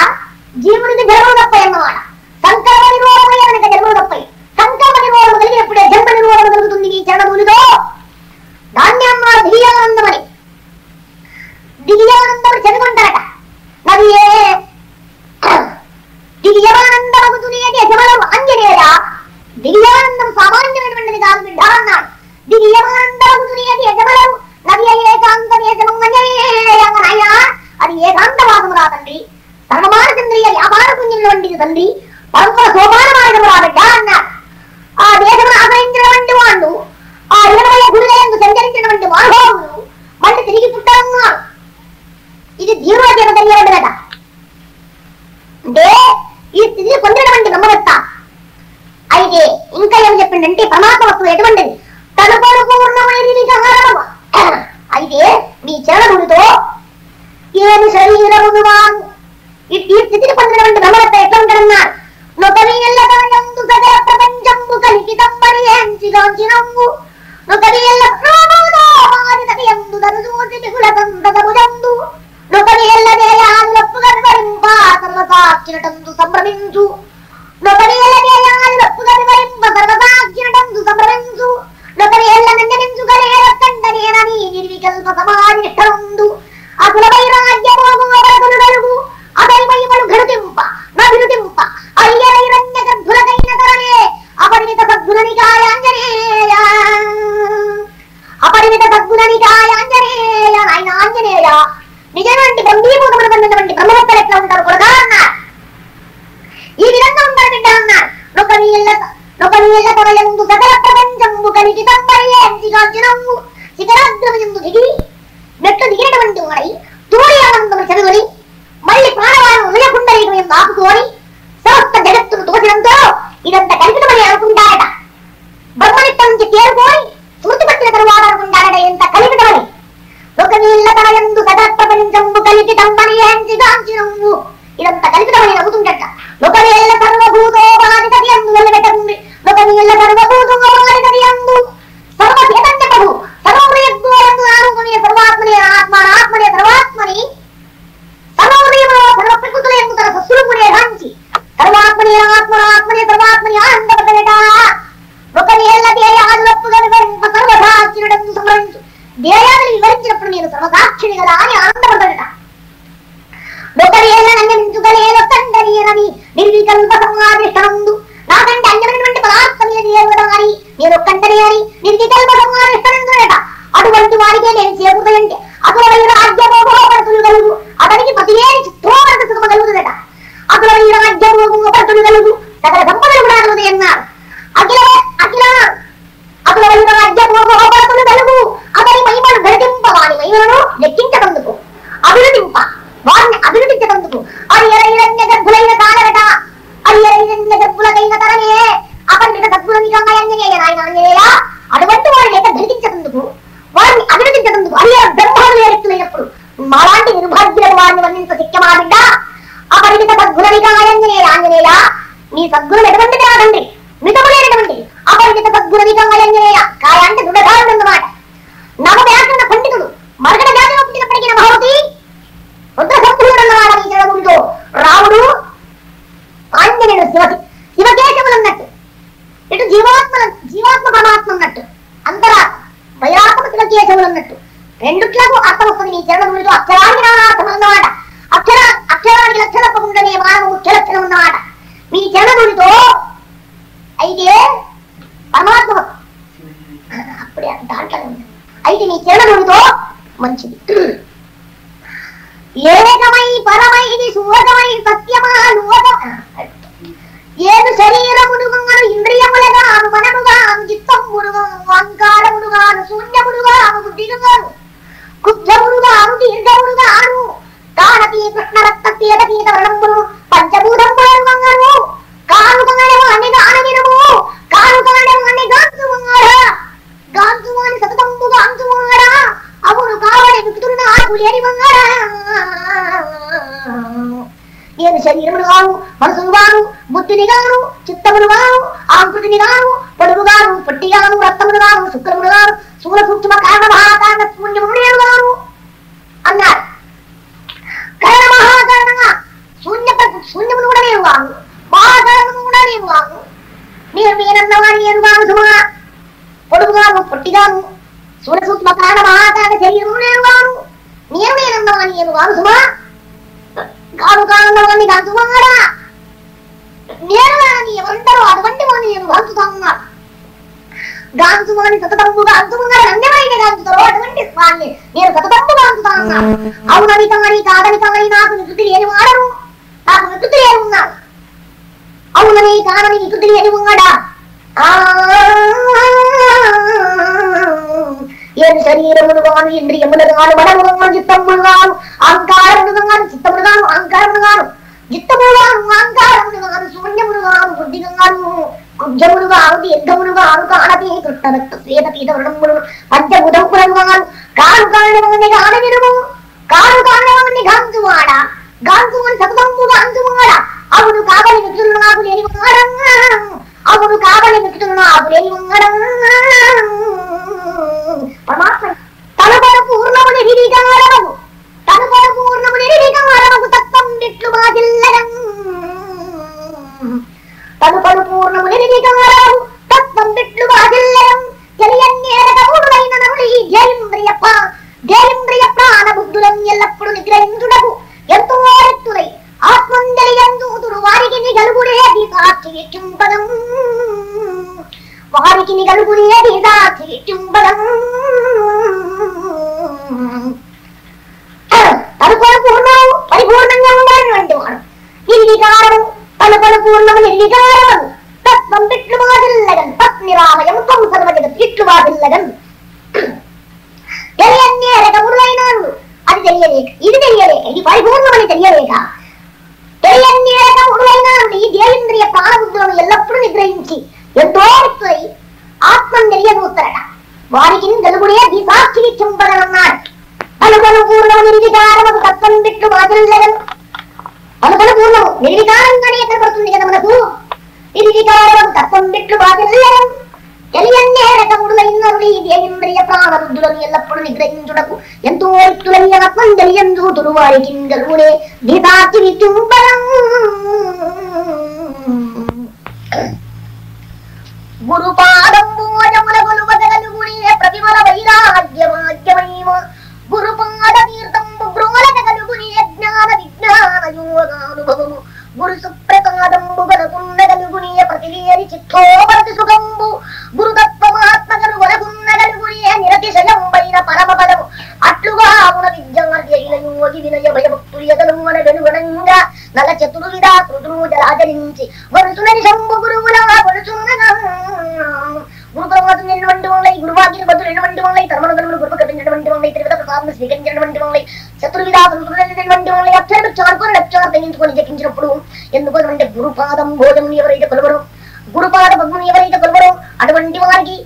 జీవునికి జన్మలు తప్ప అన్నమాట సంకల్ప నిరోధమై కనుక జన్మలు తప్పయి సంకల్ప నిరోధం కలిగినప్పుడే జన్మ నిరోధం కలుగుతుంది ఈ చరణములతో దాన్ని అన్నారు దివ్యానందమని. దివ్యానందముడు చదువుకుంటారట మరి ఏ దివ్యమానందమగుతునేది యజమనం ఆంజనేయ దివ్యానందం సామాన్యమైనటువంటిది కాదు బిడ్డ అన్నాడు. దివ్యమానందమగుతునేది యజమనం నది ఏకాంత దేశం అంజనేయ అది ఏకాంత వాసము రా తండ్రి. సర్వమానచంద్రియ వ్యాపార పుణ్యంలో వంటిది తండ్రి. పరమ సోపానమైన మార్గము అన్నారు ఆ దేశమును ఆశ్రయించినటువంటి వాళ్ళు ఆ ఇరవై గురులయందు సంచరించినటువంటి మానవులు మళ్ళీ తిరిగి పుట్టాలన్నారు ఇది ధీరోజన తెలియబడ్డదట అంటే ఈ స్థితిని పొందినటువంటి నమ్మవత్త అయితే ఇంకా ఏం చెప్పిందంటే పరమాత్మ వస్తువు ఎటువంటిది? తన పూర్ణమైనది కారణము అయితే మీ చరణుడితో ఏమి శరీరము వాను ఈ స్థితిని పొందినటువంటి నమ్మవత్త ఎట్లా ఉంటారన్నారు నొకవీళ్ళ తనయందు సకల ప్రపంచంబు కలిగితంబని ఏంచిగాంచినమ్ము నొకవీళ్ళ ప్రాణములో మాది తనయందు దరుజూసి మిగుల సంతతముజందు నొకవీళ్ళ దేయాలప్పు గర్వరింప సర్వసాక్షినటందు సంభ్రమించు. నొకవీళ్ళ దేయాలప్పు గర్వరింప సర్వసాక్షినటందు సంభ్రమించు. నొకవీళ్ళ నంజనించు గలేర నిర్వికల్ప సమాధిష్టందు అసలు వైరాగ్యమోగు అవరకులు గలుగు అతని మహిమలు ఘనుతింప నవినుతింప అయ్యరైరణ్య గర్భులకైన తరణే అపరిమిత సద్గుణనికాయాంజనేయ అపరిమిత సద్గుణనికాయాంజనేయ నాయన ఆంజనేయ. నిజమంటి బ్రహ్మీభూతములు పొందినటువంటి బ్రహ్మవత్తలు ఎట్లా ఉంటారు కొడుకా అన్నారు. ఈ విధంగా ఉంటారు బిడ్డ అన్నారు. నొక నీళ్ళ నొక నీళ్ళ తరయందు సకల ప్రపంచంబు కలిగి తంబరియంచిగాంచినమ్ము శిఖరాగ్రమయందు దిగి మెట్లు దిగినటువంటి వాడై తోడి ఆనందము చదువుని మళ్ళీ ప్రాణవాయువు ఉదయకుండలీకం ఎందు ఆపుకొని సమస్త జగత్తును తోచడంతో ఇదంతా కలిపినమని అనుకుంటారట. బ్రహ్మనిత్తం నుంచి తేరుకొని స్మృతి పట్టిన తరువాత అనుకుంటారట ఎంత కలిపినమని ఒక నీళ్ళ తనయందు సకల ప్రపంచంబు కలిగి తమ్మని ఏంచిగాంచినమ్ము ఇదంతా కలిపినమని నవ్వుతుండట. ఒక నీళ్ళ సర్వభూతోపాధిక ఎందు వెళ్ళబెట్టకుంది ఒక నీళ్ళ సర్వభూ ఎందు సర్వ చైతన్య ప్రభు సర్వప్రయత్నందు ఆరోగ్యమే సర్వాత్మనే ఆత్మ ఆత్మనే సర్వాత్మని సర్వోదయంలో సర్వ ప్రకృతుల ఎందు తన సస్వరూపుడే గాంచి సర్వాత్మనే ఆత్మ ఆత్మనే సర్వాత్మని ఆనందపడట ఒక నేల దేయాదులప్పుగా వివరింప సర్వసాక్షినుడందు సంహరించు దేయాలను వివరించినప్పుడు నేను సర్వసాక్షిని కదా అని ఆనందపడట ఒకరేళ్ళ నంజనించుగలేల తండనేనని నిర్వికల్ప సమాధిష్టనందు నాకంటే అన్యమైనటువంటి పదార్థం ఏది ఏమని నేను ఒక్కంటనే అని నిర్వికల్ప సమాధిష్టనందునట అటువంటి వారికే నేను చేకూరుతాయంటే అతను రాజ్యమోహపడుతులు కలుగు అతనికి పదిహేను చిత్రోపరత సుఖమ కలుగుతుందట అతను రాజ్యమోహపడుతులు కలుగు సకల సంపదలు కూడా కలుగుతాయి అన్నారు అఖిల అఖిల అతను రాజ్యమోహపడుతులు కలుగు అతని మహిమను గడిపింప వాని మహిమలను లెక్కించకందుకు అభివృద్ధింప వారిని అభివృద్ధించకందుకు అది ఎరైరన్య గర్భులైన కాలరట అది ఎరైరన్య అన్య గర్భులకైన తరనే అపరిమిత సద్గుణనిగా ఆంజనేయ నాయన ఆంజనేయ అటువంటి వారి లేక ధరికించదందుకు వారిని అభినందించదందుకు అయ్యే బ్రహ్మాలు వ్యక్తులైనప్పుడు మాలాంటి నిర్భాగ్యులకు వారిని వర్ణించ శక్యమా బిడ్డ అపరిమిత సద్గుణనిగా ఆంజనేయ ఆంజనేయ నీ సద్గుణం ఎటువంటిది కాదండి మితములైనటువంటి అపరిమిత సద్గుణనిగా ఆంజనేయ కాయ అంటే దృఢధారుడు అన్నమాట నవ వ్యాకరణ పండితుడు మరగడ జాతిలో పుట్టినప్పటికీ భగవతి రుద్రసత్రుడు అన్నమాట నీ చదవుడితో రాముడు ఆంజనేయుడు శివ శివకేశవులు అన్నట్టు ఇటు జీవాత్మ జీవాత్మ పరమాత్మ అన్నట్టు అంతరాత్మ వైరాత్మ శివకేశవులు అన్నట్టు రెండుట్లకు అర్థం వస్తుంది నీ జన్మభూమిలో అక్షరానికి నానార్థం అన్నమాట అక్షర అక్షరానికి లక్షలత్వం ఉండనే మానవ ముఖ్య లక్షణం ఉన్నమాట మీ జన్మభూమితో అయితే పరమాత్మ అప్పుడే దాంట్లో అయితే నీ జన్మభూమితో మంచిది. ఏకమై పరమైది సువగమై సత్యమా లోక ఏదు శరీరమునుగాను ఇంద్రియములగాను మనముగాను చిత్తమునుగాను అహంకారమునుగాను శూన్యమునుగాను బుద్ధిగాను You know. అవునని కాదని వికృతి లేని ఉన్నాడా ఆ ఏం శరీరమును గాను ఇంద్రియములు గాను మనమును గాను చిత్తములు గాను అహంకారమును గాను చిత్తములు గాను అహంకారమును గాను చిత్తములు గాను అహంకారమును గాను శూన్యమును గాను బుద్ధి గాను కుబ్జములు గాను దీర్ఘములు గాను కానతి కృష్ణరక్త శ్వేత పీత వృణములు పంచభూతములను గాను కాను కారణముని గాను వినుము కాను కారణముని గాంచువాడ గాంచువని సతతంబు గాంచువాడ అవును కావలి మిత్రులు నాకు లేని వాడంగా అవును కావలి మిత్రులు నాకు లేని వాడంగా పరమాత్మ తన కొరకు పూర్ణము నిర్వికారము తన కొరకు పూర్ణము నిర్వికారము తత్వం బిట్లు బాధిల్లడం తను కొరకు పూర్ణము నిర్వికారము తత్వం బిట్లు బాధిల్లడం తెలియన్నేరక పూర్ణమైన నరుడు ఈ జయింద్రియప్ప జయింద్రియ ప్రాణ బుద్ధులను ఎల్లప్పుడు నిగ్రహించుటకు ఎంతో ఎత్తులై ఆత్మంజలియందూతుడు వారికి నిగలుగుడేది సాక్షి చింపదం వారికి నిగలుగునేది సాక్షి చింపదం తను పూర్ణము పరిపూర్ణంగా ఉండాలన్నటువంటి వాడు నిర్వికారము తను పరిపూర్ణము నిర్వికారము తత్వం పిట్లు బాధిల్లగన్ తత్ నిరామయం త్వం సర్వజగత్ పిట్లు బాధిల్లగన్ తెలియన్నేరక మురులైనాడు అది తెలియలేక ఇది తెలియలేక ఇది పరిపూర్ణమని తెలియలేక దేవేంద్రియ ప్రాణబుద్ధులను ఎల్లప్పుడూ నిగ్రహించి ఎంతో వ్యక్తులై ఆత్మను తెలియజూస్తారట వారికి గలుగుడే దిశాక్షిని చింపదనన్నాడు పలుకలు పూర్ణము నిర్వికారము తత్వం బిట్లు బాధిల్లగన్ పలుకలు పూర్ణము నిర్వికారంగానే కనబడుతుంది కదా మనకు నిర్వికారము తత్వం బిట్లు బాధిల్లగన్ తెలియన్నే రకముడులైనరుడు ఈ దేవేంద్రియ ప్రాణబుద్ధులను ఎల్లప్పుడూ నిగ్రహించుటకు ఎంతో ఎత్తులైన ఆత్మం తెలియందూతుడు వారికి గలుగుడే దిశాక్షి చింపదం గురు పాదంబోజముల గొలువగలుగునే ప్రతిమల వైరాగ్యమాగ్యమైమ గురు పాద తీర్థంబు బ్రోలగలుగునే జ్ఞాన విజ్ఞాన యోగానుభవము గురు సుప్రసాదంబు గలుగుండగలుగునే ప్రతిలేని చిత్తోపతి సుఖంబు గురుతత్వమాత్మగలు వరగున్నగలుగునే నిరతిశయంబైన పరమ పదము అట్లుగా ఉన్న విద్యార్థి యోగి వినయ భయభక్తులు మన వెనుగనంగా నల చతురు విరాకృతులు జలాచరించి. వరుసులని శంభు గురువుల వరుసున్న గురుప్రవాదం ఎటువంటి వాళ్ళై గురువాక్యం బదులు ఎటువంటి వాళ్ళై తరమణ గనులు గురుపు కట్టినటువంటి వాళ్ళై తిరుగత ప్రతాప పాదములు స్వీకరించినటువంటి వాళ్ళై చతుర్విధాటువంటి వాళ్ళై అక్షరం చారుకొని లక్ష్యాలు తగ్గించుకొని జపించినప్పుడు ఎందుకు అంటే గురుపాదం భోజనం ఎవరైతే కొలవరో గురుపాద భగ్నం ఎవరైతే కొలవరో అటువంటి వారికి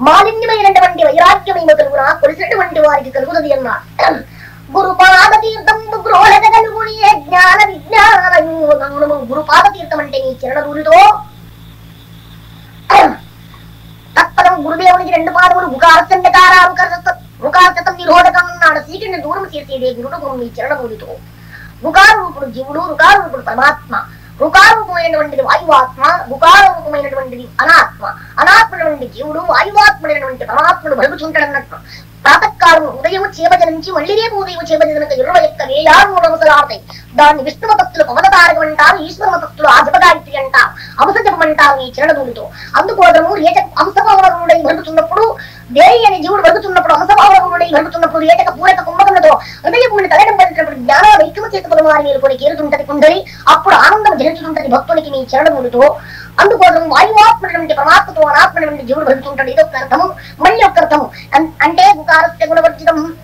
మాలిన్యమైనటువంటి వైరాగ్యమైన కలుగున కొలిసినటువంటి వారికి కలుగుతుంది అన్నారు గురుపాద తీర్థం గ్రోహత కలుగుని జ్ఞాన విజ్ఞాన యోగమును గురుపాద తీర్థం అంటే నీ చరణ దూరితో తత్పదం గురుదేవునికి రెండు పాదములు. ముఖార్చండకార నిరోధకం నాడు సీకిని దూరం చేసేదే గురుడు నీ చరణ దూరితో రుకారూపుడు జీవుడు రుకారూపుడు పరమాత్మ. రుకారూపమైనటువంటిది వాయువాత్మ రుకారూపమైనటువంటిది అనాత్మ. అనాత్మైనటువంటి జీవుడు వాయువాత్మైనటువంటి పరమాత్ముడు బలుగుచుంటాడన్నట్టు ప్రాతకాలం ఉదయం చేపజ నుంచి మళ్ళీ రేపు ఉదయం చేపజ ఇరవై యొక్క వేయాలు మూడు అవసరాడతాయి దాన్ని విష్ణువ భక్తులు పవనతారకం అంటారు ఈశ్వర భక్తులు ఆజపగాయత్రి అంటారు అంశ జపం ఈ చరణదుడితో అందుకోసము రేచ అంశభావరుడై భరుగుతున్నప్పుడు దేవి అనే జీవుడు భరుగుతున్నప్పుడు అంశభావరుడై భరుగుతున్నప్పుడు రేచక పూరక కుంభకములతో హృదయముని తలడం పడినప్పుడు జ్ఞాన వైక్యమ చేత మీరు కొన్ని కేరుతుంటది కుండలి అప్పుడు ఆనందం జరించుతుంటది భక్తునికి మీ చరణములతో. అందుకోసం వాయువాత్మటువంటి పరమాత్మతో అనాత్మటువంటి జీవుడు భరుగుతుంటాడు ఇదొక అర్థము. మళ్ళీ ఒక అర్థము. అంటే గుకారస్య గుణవర్జితం.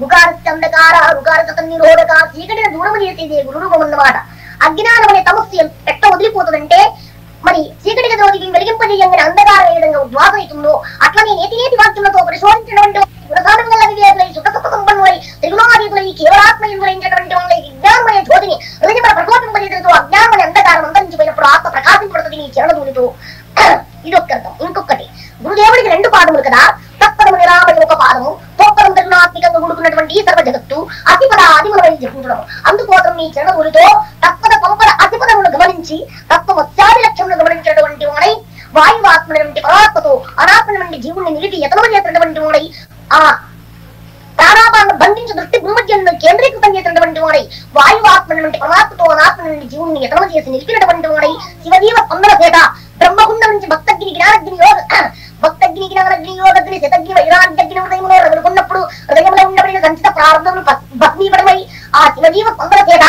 గుకారస్య అంధకార గుకారసత నిరోధక చీకటిని దూరం చేసేది గురుడు అన్నమాట. అజ్ఞానం అనే తమస్సు ఎట్ట వదిలిపోతుందంటే మరి చీకటి గదిలోకి వెలిగింపజేయంగానే అంధకారం ఏ విధంగా ఉద్వాసం అవుతుందో అట్లనే నేతి నేతి వాక్యములతో పరిశోధించినటువంటి గుణసాధన గల వివేకులై సుఖసుఖ సంపన్నులై త్రిగుణాతీతులై కేవలాత్మయులైనటువంటి వాళ్ళై విజ్ఞానమనే జ్యోతిని హృదయ ప్రకోపింపజేతతో అజ్ఞానమనే అంధకారం అంతరించిపోయినప్పుడు ఆత్మ ప్రకాశింపడుతుంది నీ చరణదూనితో ఇదొక అర్థం ఇంకొకటి గురుదేవుడికి రెండు పాదములు కదా తత్పదము నిరామయ ఒక పాదము. తోపదం తరుణాత్మికంగా కూడుకున్నటువంటి ఈ సర్వ జగత్తు అతిపద ఆదిమలమై జపించడం అందుకోసం మీ చరణములతో తత్పద పంపద అతిపదమును గమనించి తత్వమత్యాది లక్ష్యమును గమనించినటువంటి వాడై వాయువాత్మటువంటి పరాత్మతో అనాత్మ నుండి జీవుని నిలిపి యతనము చేసినటువంటి వాడై ఆ ప్రాణాపాలను బంధించి దృష్టి భూమధ్యంలో కేంద్రీకృతం చేసినటువంటి వాడై వాయువాత్మ నుండి పరమాత్మతో అనాత్మ నుండి జీవుని యతనము చేసి నిలిపినటువంటి వాడై శివజీవ స్పందన చేత బ్రహ్మకుండం నుంచి భక్తగ్ని జ్ఞానగ్ని యోగ భక్తగ్ని జ్ఞానగ్ని యోగగ్ని శతగ్ని వైరాగ్యగ్ని హృదయంలో రగులుకున్నప్పుడు హృదయంలో ఉండబడిన సంచిత ప్రారంభములు భగ్నీపడమై ఆ శివజీవ స్పందన చేత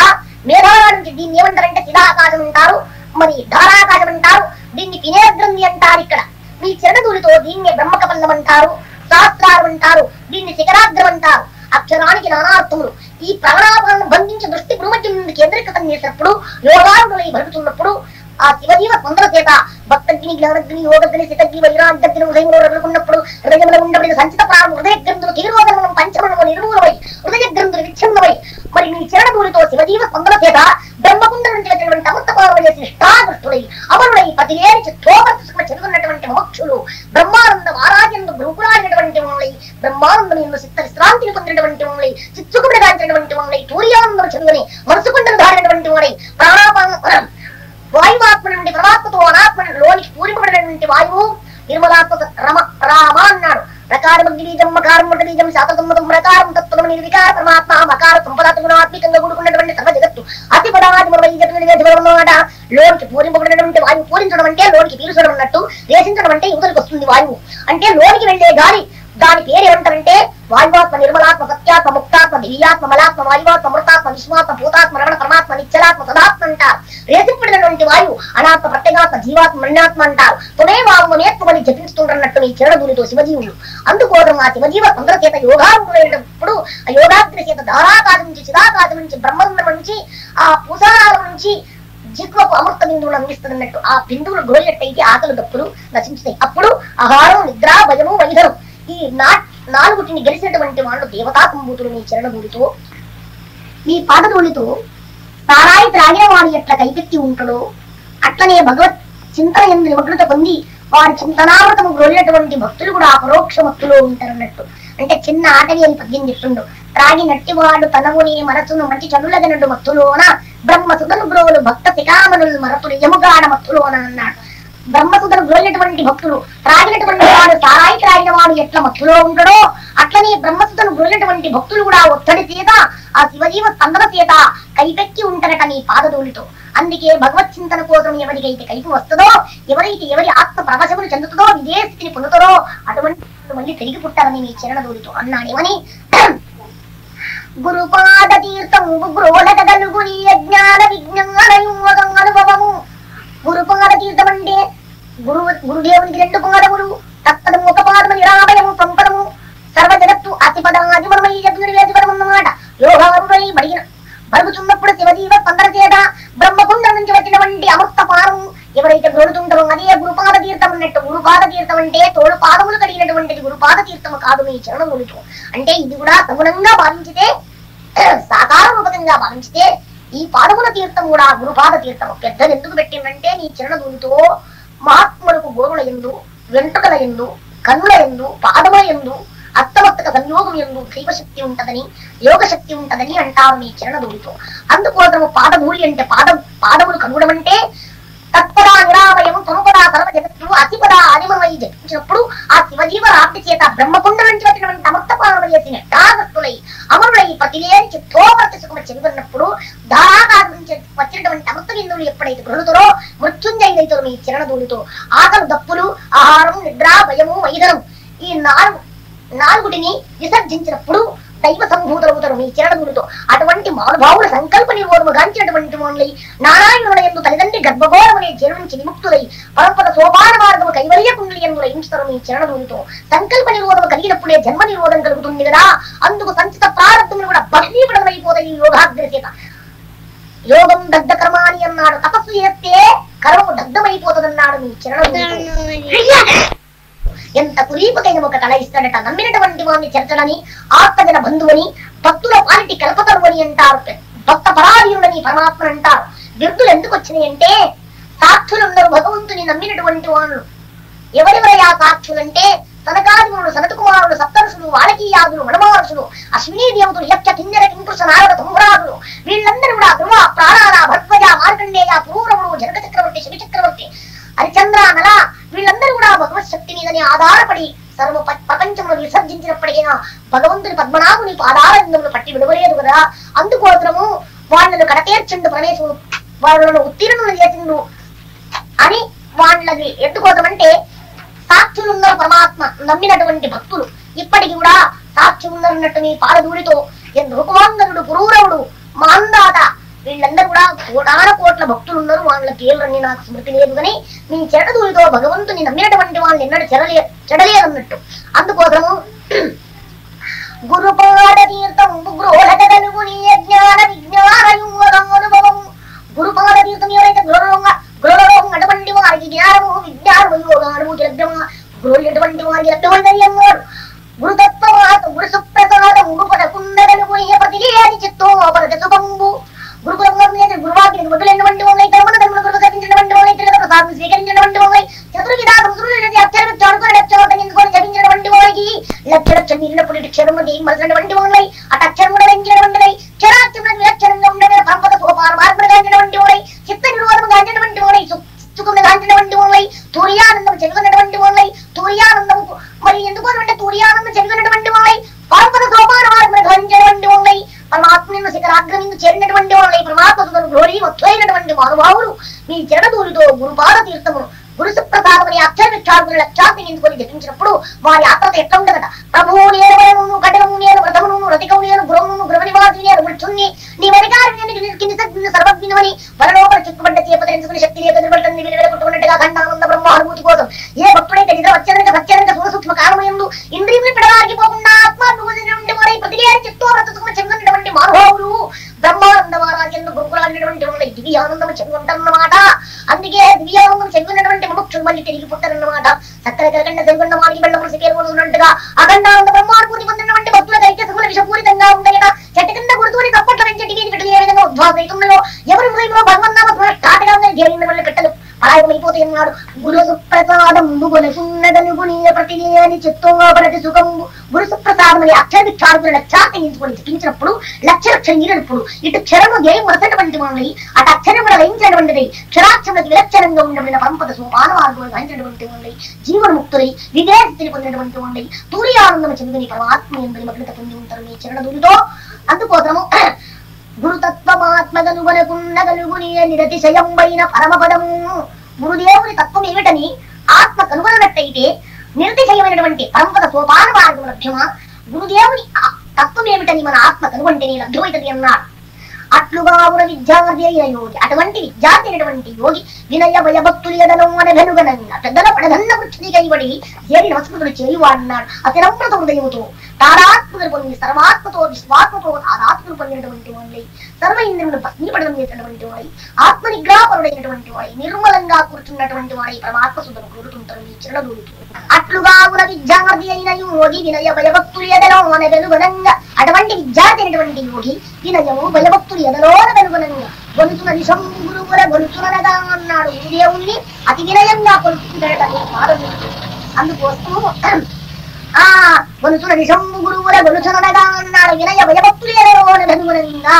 మేధాల నుంచి దీన్ని ఏమంటారంటే శిలాకాశం అంటారు. మరి ధారాకాశం అంటారు. దీన్ని పినేగ్రంథి అంటారు ఇక్కడ. మీ చరణదూలితో దీన్ని బ్రహ్మకపల్లం అంటారు. శాస్త్రాలు అంటారు. దీన్ని శిఖరాగ్రం అంటారు. అక్షరానికి నానార్థములు. ఈ ప్రాణాపాలను బంధించి దృష్టి భ్రమజ్యం కేంద్రీకృతం చేసినప్పుడు యోగారులై భరుగుతున్నప్పుడు ఆ శివజీవ తొందర చేత భక్తగ్ని జ్ఞానగ్ని యోగగ్ని శితగ్ని వైరాగ్యగ్ని హృదయంలో రగులుకున్నప్పుడు హృదయంలో ఉండబడిన సంచిత ప్రాణం హృదయ గ్రంథులు తీరోధనం పంచమణము నిర్మూలమై హృదయ గ్రంథులు విచ్ఛిన్నమై. మరి నీ చరణభూమితో శివజీవ తొందర చేత బ్రహ్మకుండ నుంచి వచ్చినటువంటి అమృత పార్వతి అమరుడై అమరులై పతిలేని చిత్తోపత్తుకుమ చెందుకున్నటువంటి మోక్షులు బ్రహ్మానంద వారాజందు బ్రహ్మరాజైనటువంటి మమ్మల్ని బ్రహ్మానందం ఎందు చిత్త విశ్రాంతిని పొందినటువంటి మమ్మల్ని చిత్తుకుడు గాంచినటువంటి మమ్మల్ని తూర్యానందం చెందుని మనసుకుండను దాడినటువంటి మమ్మల్ని ప్రాణాపాన వాయువాత్మ నుండి పరమాత్మతో అనాత్మ లోనికి పూరింపబడినటువంటి వాయువు నిర్మలాత్మక రమ రామ అన్నాడు. ప్రకారం బీజం మకారం మృత బీజం శాతసమ్మతం ప్రకారం తత్వం నిర్వికార పరమాత్మ మకార సంపదాత గుణాత్మికంగా కూడుకున్నటువంటి సర్వ జగత్తు అతి పదాది మరొక ఈ లోనికి పూరింపబడినటువంటి వాయువు పూరించడం అంటే లోనికి పీల్చడం అన్నట్టు వేసించడం అంటే యువతలకు వస్తుంది వాయువు. అంటే లోనికి వెళ్ళే గాలి దాని పేరు ఏమంటారంటే వాయువాత్మ నిర్మలాత్మ సత్యాత్మ ముక్తాత్మ దివ్యాత్మ మలాత్మ వాయువాత్మ మృతాత్మ విశ్వాత్మ భూతాత్మ రమణ పరమాత్మ నిత్యలాత్మ సదాత్మ అంటారు. రేసిపడినటువంటి వాయువు అనాత్మ ప్రత్యేగాత్మ జీవాత్మ మరణాత్మ అంటారు. తునే వాము నేత్వమని జపించుతుంటున్నట్టు ఈ చరణదూలితో శివజీవుడు అందుకోసం ఆ శివజీవ తొందర చేత యోగారుడైనప్పుడు ఆ యోగాగ్ని చేత ధారాకాశం నుంచి చిదాకాశం నుంచి బ్రహ్మండం నుంచి ఆ పూసారాలం నుంచి జిహ్వకు అమృత బిందువులు అందిస్తున్నట్టు ఆ బిందువులు గోలినట్టయితే ఆకలి దప్పులు నశించుతాయి అప్పుడు ఆహారం నిద్ర భయము వైధరం ఈ నా నాలుగుటిని గెలిచినటువంటి వాళ్ళు దేవతా కుంభూతులు మీ చరణభూమితో మీ పాదధూళితో తారాయి త్రాగిన వాడు కైపెత్తి ఉంటాడో అట్లనే భగవత్ చింతన ఎందు నిమగ్నత పొంది వారి చింతనామృతము గ్రోలినటువంటి భక్తులు కూడా అపరోక్ష భక్తులు ఉంటారన్నట్టు. అంటే చిన్న ఆటవి అని పద్యం చెప్తుండు. త్రాగి నట్టివాడు తనముని మనసును మంచి చదులగనడు మత్తులోన బ్రహ్మ సుధను గ్రోలు భక్త శిఖామనులు మరతులు యముగాడ మత్తులోన అన్నాడు. బ్రహ్మసుధను గ్రోలినటువంటి భక్తులు త్రాగినటువంటి వాడు సారాయి త్రాగిన వాడు ఎట్లా మత్తులో ఉంటాడో అట్లనే బ్రహ్మసుధను గ్రోలినటువంటి భక్తులు కూడా ఒత్తడి చేత ఆ శివజీవ స్పందన చేత కైపెక్కి ఉంటారట నీ పాదధూళితో. అందుకే భగవత్ చింతన కోసం ఎవరికైతే కలిపి వస్తుందో ఎవరైతే ఎవరి ఆత్మ ప్రవశములు చెందుతుందో విదేశిని పొందుతారో అటువంటి మళ్ళీ తిరిగి పుట్టారని నీ చరణధూళితో అన్నాడేమని గురుపాద తీర్థం గురువులక కలుగుని అజ్ఞాన విజ్ఞాన యోగం అనుభవము. గురుపాద తీర్థం అంటే గురు గురుదేవునికి రెండు పాదములు తప్పదము ఒక పాదము నిరామయము సంపదము సర్వ జగత్తు అతి పదాది మనమై జగన్వేద పరుగుతున్నప్పుడు శివజీవ స్పందన చేత బ్రహ్మకుండం నుంచి వచ్చినటువంటి అమృత పాదము. ఎవరైతే గొడుతుంటారో అదే గురుపాద తీర్థం అన్నట్టు. గురుపాద తీర్థం అంటే తోడు పాదములు కలిగినటువంటిది గురుపాద తీర్థము కాదు మీ చరణములతో. అంటే ఇది కూడా సగుణంగా భావించితే సాకార రూపకంగా భావించితే ఈ పాదముల తీర్థం కూడా గురుపాద తీర్థం పెద్దది ఎందుకు పెట్టిందంటే నీ చరణములతో మహాత్ములకు గోరుల ఎందు వెంట్రుకల ఎందు కన్నుల ఎందు పాదముల ఎందు అత్తమత్తక సంయోగం ఎందు దైవశక్తి ఉంటదని యోగశక్తి ఉంటదని అంటారు నీ చరణధూళితో అందుకోసము పాదధూళి అంటే పాదం పాదములు కనుగడమంటే తత్పరా నిరామ నిరామయము తనుపరా సర్వ జగత్తు అతిపద అనిమమై జపించినప్పుడు ఆ శివజీవ రాత్రి చేత బ్రహ్మకుండ నుంచి వచ్చినటువంటి అమృతపాలన చేసిన టాగస్తులై అమరులై పతిలేని చిత్తోమర్తి సుఖమ చెవిగొన్నప్పుడు ధారాకాశం నుంచి వచ్చినటువంటి అమృత బిందువులు ఎప్పుడైతే గృహుతారో మృత్యుంజయులైతారు మీ చరణధూళితో ఆకలు దప్పులు ఆహారం నిద్ర భయము వైదనం ఈ నాలుగు నాలుగుటిని విసర్జించినప్పుడు దైవ సంభూతులవుతారు మీ చరణములతో అటువంటి మహానుభావుల సంకల్ప నిర్వోధము గాంచినటువంటి వాణ్ణి నారాయణుల ఎందు తల్లిదండ్రి గర్భఘోరమనే జన్మించి విముక్తులై పరంపర సోపాన మార్గము కైవల్య కుండలి ఎందు లయించుతారు మీ చరణములతో సంకల్ప నిరోధము కలిగినప్పుడే జన్మ నిరోధం కలుగుతుంది కదా అందుకు సంచిత ప్రారంభములు కూడా భగ్నీపడమైపోతాయి ఈ యోగాగ్రసేత యోగం దగ్ధ కర్మాని అన్నాడు తపస్సు చేస్తే కర్మము దగ్ధమైపోతుందన్నాడు మీ చరణములతో ఎంత కురీపకైన ఒక కళ ఇస్తాడట నమ్మినటువంటి వాడిని చెరచడని ఆత్మజన బంధువని భక్తుల పాలిటి కల్పతరు అని అంటారు. భక్త పరాధీనుడని పరమాత్మ అంటారు. విరుద్ధులు ఎందుకు వచ్చినాయి అంటే సాక్షులుందరూ భగవంతుని నమ్మినటువంటి వాళ్ళు ఎవరెవరయ్యా సాక్షులంటే సనకాదిముడు సనత కుమారుడు సప్తరుషులు వాళకీయాదులు వనమారుషులు అశ్వినీ దేవతలు యక్ష కింజర కింపురుష నారద తుంభరాజులు వీళ్ళందరూ కూడా ధ్రువ ప్రాణాల భద్వజ మార్కండేయ పూరవుడు జనక చక్రవర్తి శివ చక్రవర్తి హరిచంద్ర నల వీళ్ళందరూ కూడా భగవత్ శక్తి మీదని ఆధారపడి సర్వ ప్రపంచంలో విసర్జించినప్పటికైనా భగవంతుని పద్మనాభుని పాదారంగంలో పట్టి విడవలేదు కదా. అందుకోసము వాళ్ళను కడతీర్చిండు ప్రవేశం వాళ్ళను ఉత్తీర్ణులు చేసిండు. అని వాళ్ళని ఎందుకోసమంటే సాక్షులున్నారు పరమాత్మ నమ్మినటువంటి భక్తులు. ఇప్పటికి కూడా సాక్షి ఉన్నట్టు నీ పాదధూడితో రుకుమాంగనుడు పురూరవుడు మాందాత వీళ్ళందరూ కూడా కోటాన కోట్ల భక్తులు ఉన్నారు. వాళ్ళ పేర్లన్నీ నాకు స్మృతి లేదు కానీ మీ చెడదూడితో భగవంతుని నమ్మినటువంటి వాళ్ళని ఎన్నడూ చెడలే చెడలేదన్నట్టు అందుకోసము గురుపాద తీర్థం గృహగలుగు నీ జ్ఞాన విజ్ఞాన యోగమనుభవం గురుపాద తీర్థం ఎవరైతే గృహంగా గృహలోకం అటువంటి వారికి జ్ఞానము విజ్ఞానము యోగాను లభ్యమా గురువు ఎటువంటి వారికి లభ్యమైనది అన్నాడు గురుతత్వవాత గురు సుప్రసాదం గురుపద కుండగలుగు ఏ ప్రతిలేని చిత్తో అపరత శుభంబు గురుకులం మీద గురువాకి మొదలైనటువంటి వాళ్ళై కర్మన ధర్మను గురువు తగ్గించినటువంటి వాళ్ళై తిరిగి ప్రసాదం స్వీకరించినటువంటి వాళ్ళై చతుర్విధ సంస్కృతి అక్షరం చాడుకొని లక్షణం ఎంచుకొని జపించినటువంటి వాళ్ళకి లక్ష లక్ష మిగిలినప్పుడు ఇటు క్షరముడి మలసినటువంటి Yeah. అని అక్షర విక్షార్థులు లక్షాన్ని చికించినప్పుడు లక్ష లక్ష నీరప్పుడు ఇటు క్షరము ధ్యేయం వరసటువంటి వాళ్ళని అటు అక్షరముల లయించినటువంటిది క్షరాక్షములకు విలక్షణంగా ఉండబడిన పరంపద సోపాన మార్గం వహించినటువంటి వాళ్ళని జీవన ముక్తులై విదేశిని పొందినటువంటి వాళ్ళని తూరి ఆనందం చెందిన పరమాత్మ ఎందని మగ్నత పొంది ఉంటారు మీ చరణ దూరితో అందుకోసము గురుతత్వమాత్మగనుగొనకుండగలుగుని నిరతిశయంబైన పరమపదము. గురుదేవుని తత్వం ఏమిటని ఆత్మ కనుగొనట్టయితే నిర్దిశయమైనటువంటి పరమపద సోపాన మార్గం లభ్యమా? గురుదేవుని ఆ తత్వం ఏమిటని మన ఆత్మ కనుగొంటే నేను అర్థమవుతుంది అన్నాడు. అట్లుగా ఉన్న విద్యార్థి అయిన యోగి అటువంటి విద్యార్థి అయినటువంటి యోగి వినయ భయభక్తులు ఎదనం అని వెనుగనంగా పెద్దల పడదన్న వృత్తిని కైబడి ఏరి నమస్కృతులు చేయువాడన్నాడు అతిరమ్రత హృదయముతో తారాత్మకులు పొంది సర్వాత్మతో విశ్వాత్మతో తారాత్మను పొందినటువంటి వాడి సర్వ ఇంద్రియులు భస్మీపడడం చేసినటువంటి వాడి ఆత్మ నిగ్రహపరుడైనటువంటి వాడి నిర్మలంగా కూర్చున్నటువంటి వాడి పరమాత్మ సుధను కోరుతుంటారు ఈ చిరడదూడుతూ అట్లుగా ఉన్న విద్యార్థి అయిన యోగి వినయ భయభక్తులు ఎదలో అని వెలుగునంగా అటువంటి విద్యార్థి అయినటువంటి యోగి వినయము భయభక్తులు ఎదలోన వెలుగునంగా గొలుచున నిషం గురువుల గొలుచునగా అన్నాడు. ఈ అతి వినయంగా కొలుచుకుంటాడని అందుకోసం ఆ గొలుచున నిశం గురువుల గొలుచునగా అన్నాడు వినయ భయభక్తులేనుగుణంగా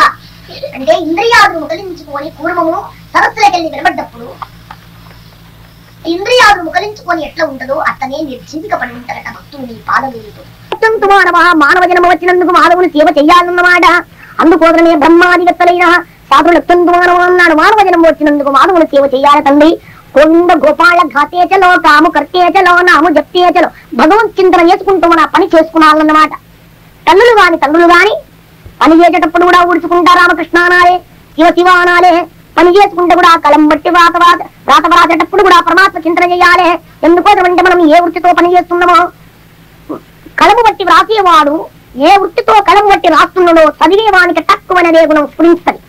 అంటే ఇంద్రియాదులు ముకలించుకొని పూర్వము సరస్సులకెళ్ళి నిలబడ్డప్పుడు ఇంద్రియాలు ముకలించుకొని ఎట్లా ఉంటుందో అతనే నిర్జీవిక పడి ఉంటారట భక్తులు నీ పాదవేలుతో మానవ మానవ జన్మ వచ్చినందుకు మాధవుని సేవ చెయ్యాలన్నమాట అందుకోసమే బ్రహ్మాధిగత్తలైన సాధులు మానవ అన్నాడు మానవ జన్మ వచ్చినందుకు మాధవుని సేవ చెయ్యాలి తండ్రి. కొండ గోపాల ఘాతేచలో కాము కర్తేచలో నాము జప్తేచలో భగవంత్ చింతన చేసుకుంటూ మన పని చేసుకున్నాలన్నమాట. తల్లులు గాని తల్లులు గాని పని చేసేటప్పుడు కూడా ఊడ్చుకుంటా రామకృష్ణ అనాలే శివ శివ అనాలే పని చేసుకుంటే కూడా కలం బట్టి వాత రాత వ్రాత కూడా పరమాత్మ చింతన చేయాలి. ఎందుకోసం అంటే మనం ఏ వృత్తితో పని చేస్తున్నామో? కలము బట్టి వ్రాసేవాడు ఏ వృత్తితో కలం బట్టి రాస్తున్నాడో చదివేవానికి తక్కువనదే గుణం స్ఫురించదు.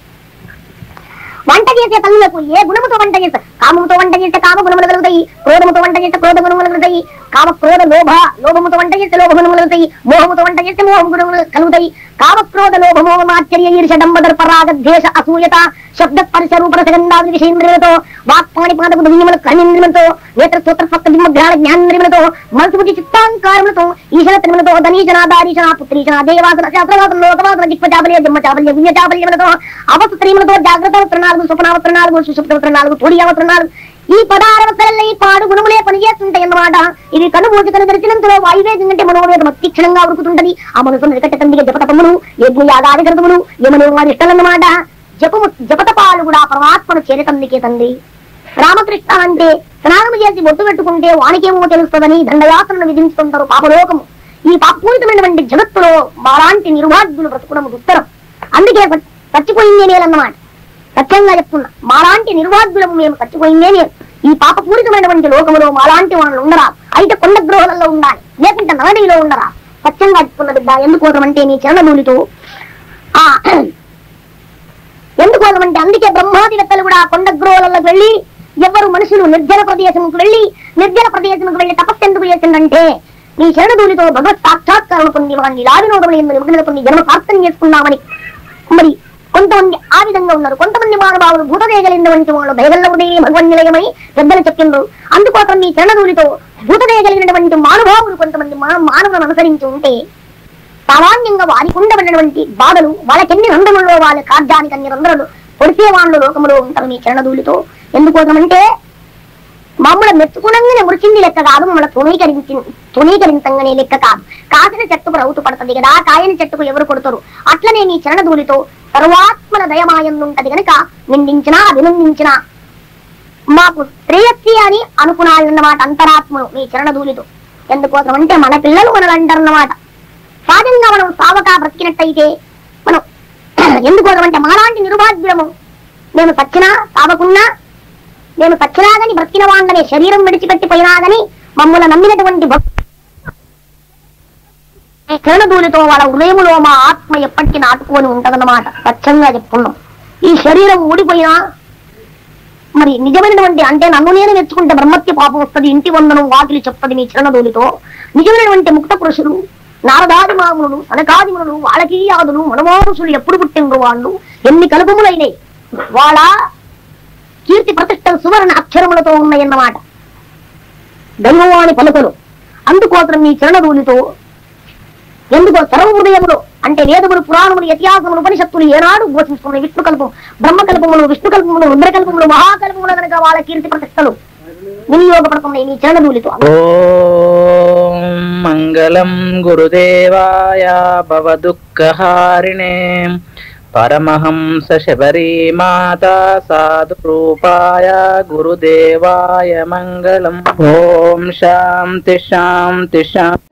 వంట చేసే తల్లులకు ఏ గుణముతో వంట చేస్తే కామముతో వంట చేస్తే కామ గుణములు కలుగుతాయి క్రోధముతో వంట చేస్తే క్రోధ గుణములు కలుగుతాయి కామ క్రోధ లోభ లోభముతో వంట చేస్తే లోభ గుణములు కలుగుతాయి మోహముతో వంట చేస్తే మోహం గుణములు కలుగుతాయి. കാമക്രോധ ലോഭമോ മാച്ചര്യ ഈർഷ ഡംബദർ പരാഗദ്ദേശ അസൂയത ശബ്ദസ്പർശ രൂപരസഗന്ധാതി വിഷയന്ദ്രിമതോ വാക്പാണി പാദകുതിമല കർമ്മിന്ദ്രിമതോ നേത്രസ്തോത്ര ഭക്തബിംബഘ്രാണ ജ്ഞാനന്ദ്രിമതോ മനസ്സുബുദ്ധി ചിത്താങ്കാരമൃതോ ഈശ്വരത്തിനുമതോ ധനീശനാദാരീശനാ പുത്രീശനാ ദേവാസന ശാസ്ത്രവാസന ലോകവാസന ജിക്പചാപലയ ബ്രഹ്മചാപലയ വിഞ്ഞചാപലയമതോ അവസ്ത്രീമതോ ജാഗ്രത വസ്ത്രനാളും സ്വപ്നാവസ്ത്രനാളും ശുശുപ്തവസ്ത്രനാളും തൊടിയാവസ്ത്രനാളും ఈ పదారవసరల్లో పాడు గుణములే పనిచేస్తుంటాయి అన్నమాట. ఇది కనుమూతి కను దర్శనంతో వాయువేగం కంటే మనోవేగం అతిక్షణంగా ఉరుకుతుంటది. ఆ మనసు నికట్టతందిగా జపతపములు యజ్ఞ యాగాది గ్రంథములు యమను వారి ఇష్టలన్నమాట. జపము జపతపాలు కూడా పరమాత్మను చేరతందుకే తండ్రి. రామకృష్ణ అంటే స్నానం చేసి బొట్టు పెట్టుకుంటే వానికేమో తెలుస్తుందని దండయాత్రను విధించుకుంటారు పాపలోకము. ఈ పాపూరితమైనటువంటి జగత్తులో మాలాంటి నిర్వాధ్యులు బ్రతుకుడం ఉత్తరం అందుకే చచ్చిపోయింది నేలన్నమాట. సత్యంగా చెప్తున్నా. మాలాంటి నిర్వాగ్యులము మేము చచ్చిపోయిందే నేను ఈ పాపపూరితమైనటువంటి లోకములో మాలాంటి వాళ్ళు ఉండరా? అయితే కొండ గృహాలలో ఉండాలి. లేకుంటే నగడిలో ఉండరా? సత్యంగా చెప్తున్న బిడ్డ ఎందుకోసమంటే నీ చరణమూలితో? ఆ ఎందుకోసమంటే అందుకే బ్రహ్మాదివేత్తలు కూడా కొండ గృహాలకు వెళ్ళి ఎవరు మనుషులు నిర్జన ప్రదేశంకు వెళ్ళి నిర్జన ప్రదేశంకు వెళ్ళి తపస్సు ఎందుకు చేసిందంటే నీ శరణదూలితో భగవత్ సాక్షాత్కారం పొంది వాడిని లాభినోదములు ఎందుకు నిమగ్నత పొంది జన్మ సార్థం చేసుకున్నామని. మరి కొంతమంది ఆ విధంగా ఉన్నారు. కొంతమంది మానవాళులు భూతదేయగలిగినటువంటి వాళ్ళు దయగల్ల ఉదయ భగవన్ నిలయమై పెద్దలు చెప్పిండ్రు అందుకోసం మీ చరణదూలితో భూతదేయగలిగినటువంటి మానుభావులు కొంతమంది మానవులను అనుసరించి ఉంటే సామాన్యంగా వారికి ఉండబడినటువంటి బాధలు వాళ్ళకెన్ని రంధ్రములో వాళ్ళ కార్యానికి అన్ని రంధ్రలు పొడిసే వాళ్ళు లోకములో ఉంటారు మీ చరణధూలితో ఎందుకోసమంటే మమ్మల్ని మెచ్చుకునంగానే మురిచింది లెక్క కాదు మమ్మల్ని తుణీకరించి తుణీకరించంగానే లెక్క కాదు కాసిన చెట్టుకు రౌతు పడుతుంది కదా కాయని చెట్టుకు ఎవరు కొడుతారు? అట్లనే నీ చరణదూలితో సర్వాత్మల దయమాయందుంటది గనుక నిందించినా అభినందించినా మాకు శ్రేయస్సి అని అనుకున్నాళ్ళన్నమాట అంతరాత్మను మీ చరణదూలితో ఎందుకోసం అంటే మన పిల్లలు మనలు అంటారన్నమాట సహజంగా మనం సావకా బ్రతికినట్టయితే మనం ఎందుకోసం అంటే మాలాంటి నిర్భాగ్యులము. మేము సచ్చినా సావకున్నా మేము చచ్చినా బ్రతికిన వాళ్ళనే శరీరం విడిచిపెట్టిపోయినాగని మమ్మల్ని నమ్మినటువంటి క్షణదూలితో వాళ్ళ హృదయములో మా ఆత్మ ఎప్పటికీ నాటుకొని ఉంటదన్నమాట. స్వచ్ఛంగా చెప్పుకున్నాం. ఈ శరీరం ఊడిపోయినా మరి నిజమైనటువంటి అంటే నన్ను నేను మెచ్చుకుంటే బ్రహ్మత్య పాపం వస్తుంది ఇంటి వందనం వాకిలి చెప్తుంది మీ చిరణధూలితో నిజమైనటువంటి ముక్త పురుషులు నారదాది మాములు సనకాదిములు వాళ్ళకి యాదులు మనమానుషులు ఎప్పుడు పుట్టిండ్రు వాళ్ళు? ఎన్ని కలుపుములైనాయి? వాళ్ళ కీర్తి ప్రతిష్టలు సువర్ణ అక్షరములతో ఉన్నాయన్నమాట. దైవవాణి పలుకలు. అందుకోసం మీ చరణధూలితో ఎందుకో సర్వహృదయములు అంటే వేదములు పురాణములు ఇతిహాసములు ఉపనిషత్తులు ఏనాడు ఘోషించుకున్న విష్ణుకల్పం బ్రహ్మకల్పములు బ్రహ్మ కల్పములు రుద్రకల్పములు మహాకల్పములు కనుక వాళ్ళ కీర్తి ప్రతిష్టలు వినియోగపడుతున్నాయి నీ చరణధూలితో మంగళం గురుదేవాయ భవదుఃఖహారిణే. परमहंस शबरी माता साधुरूपाय गुरुदेवाय मङ्गलम्। ॐ शां ति शान्ति।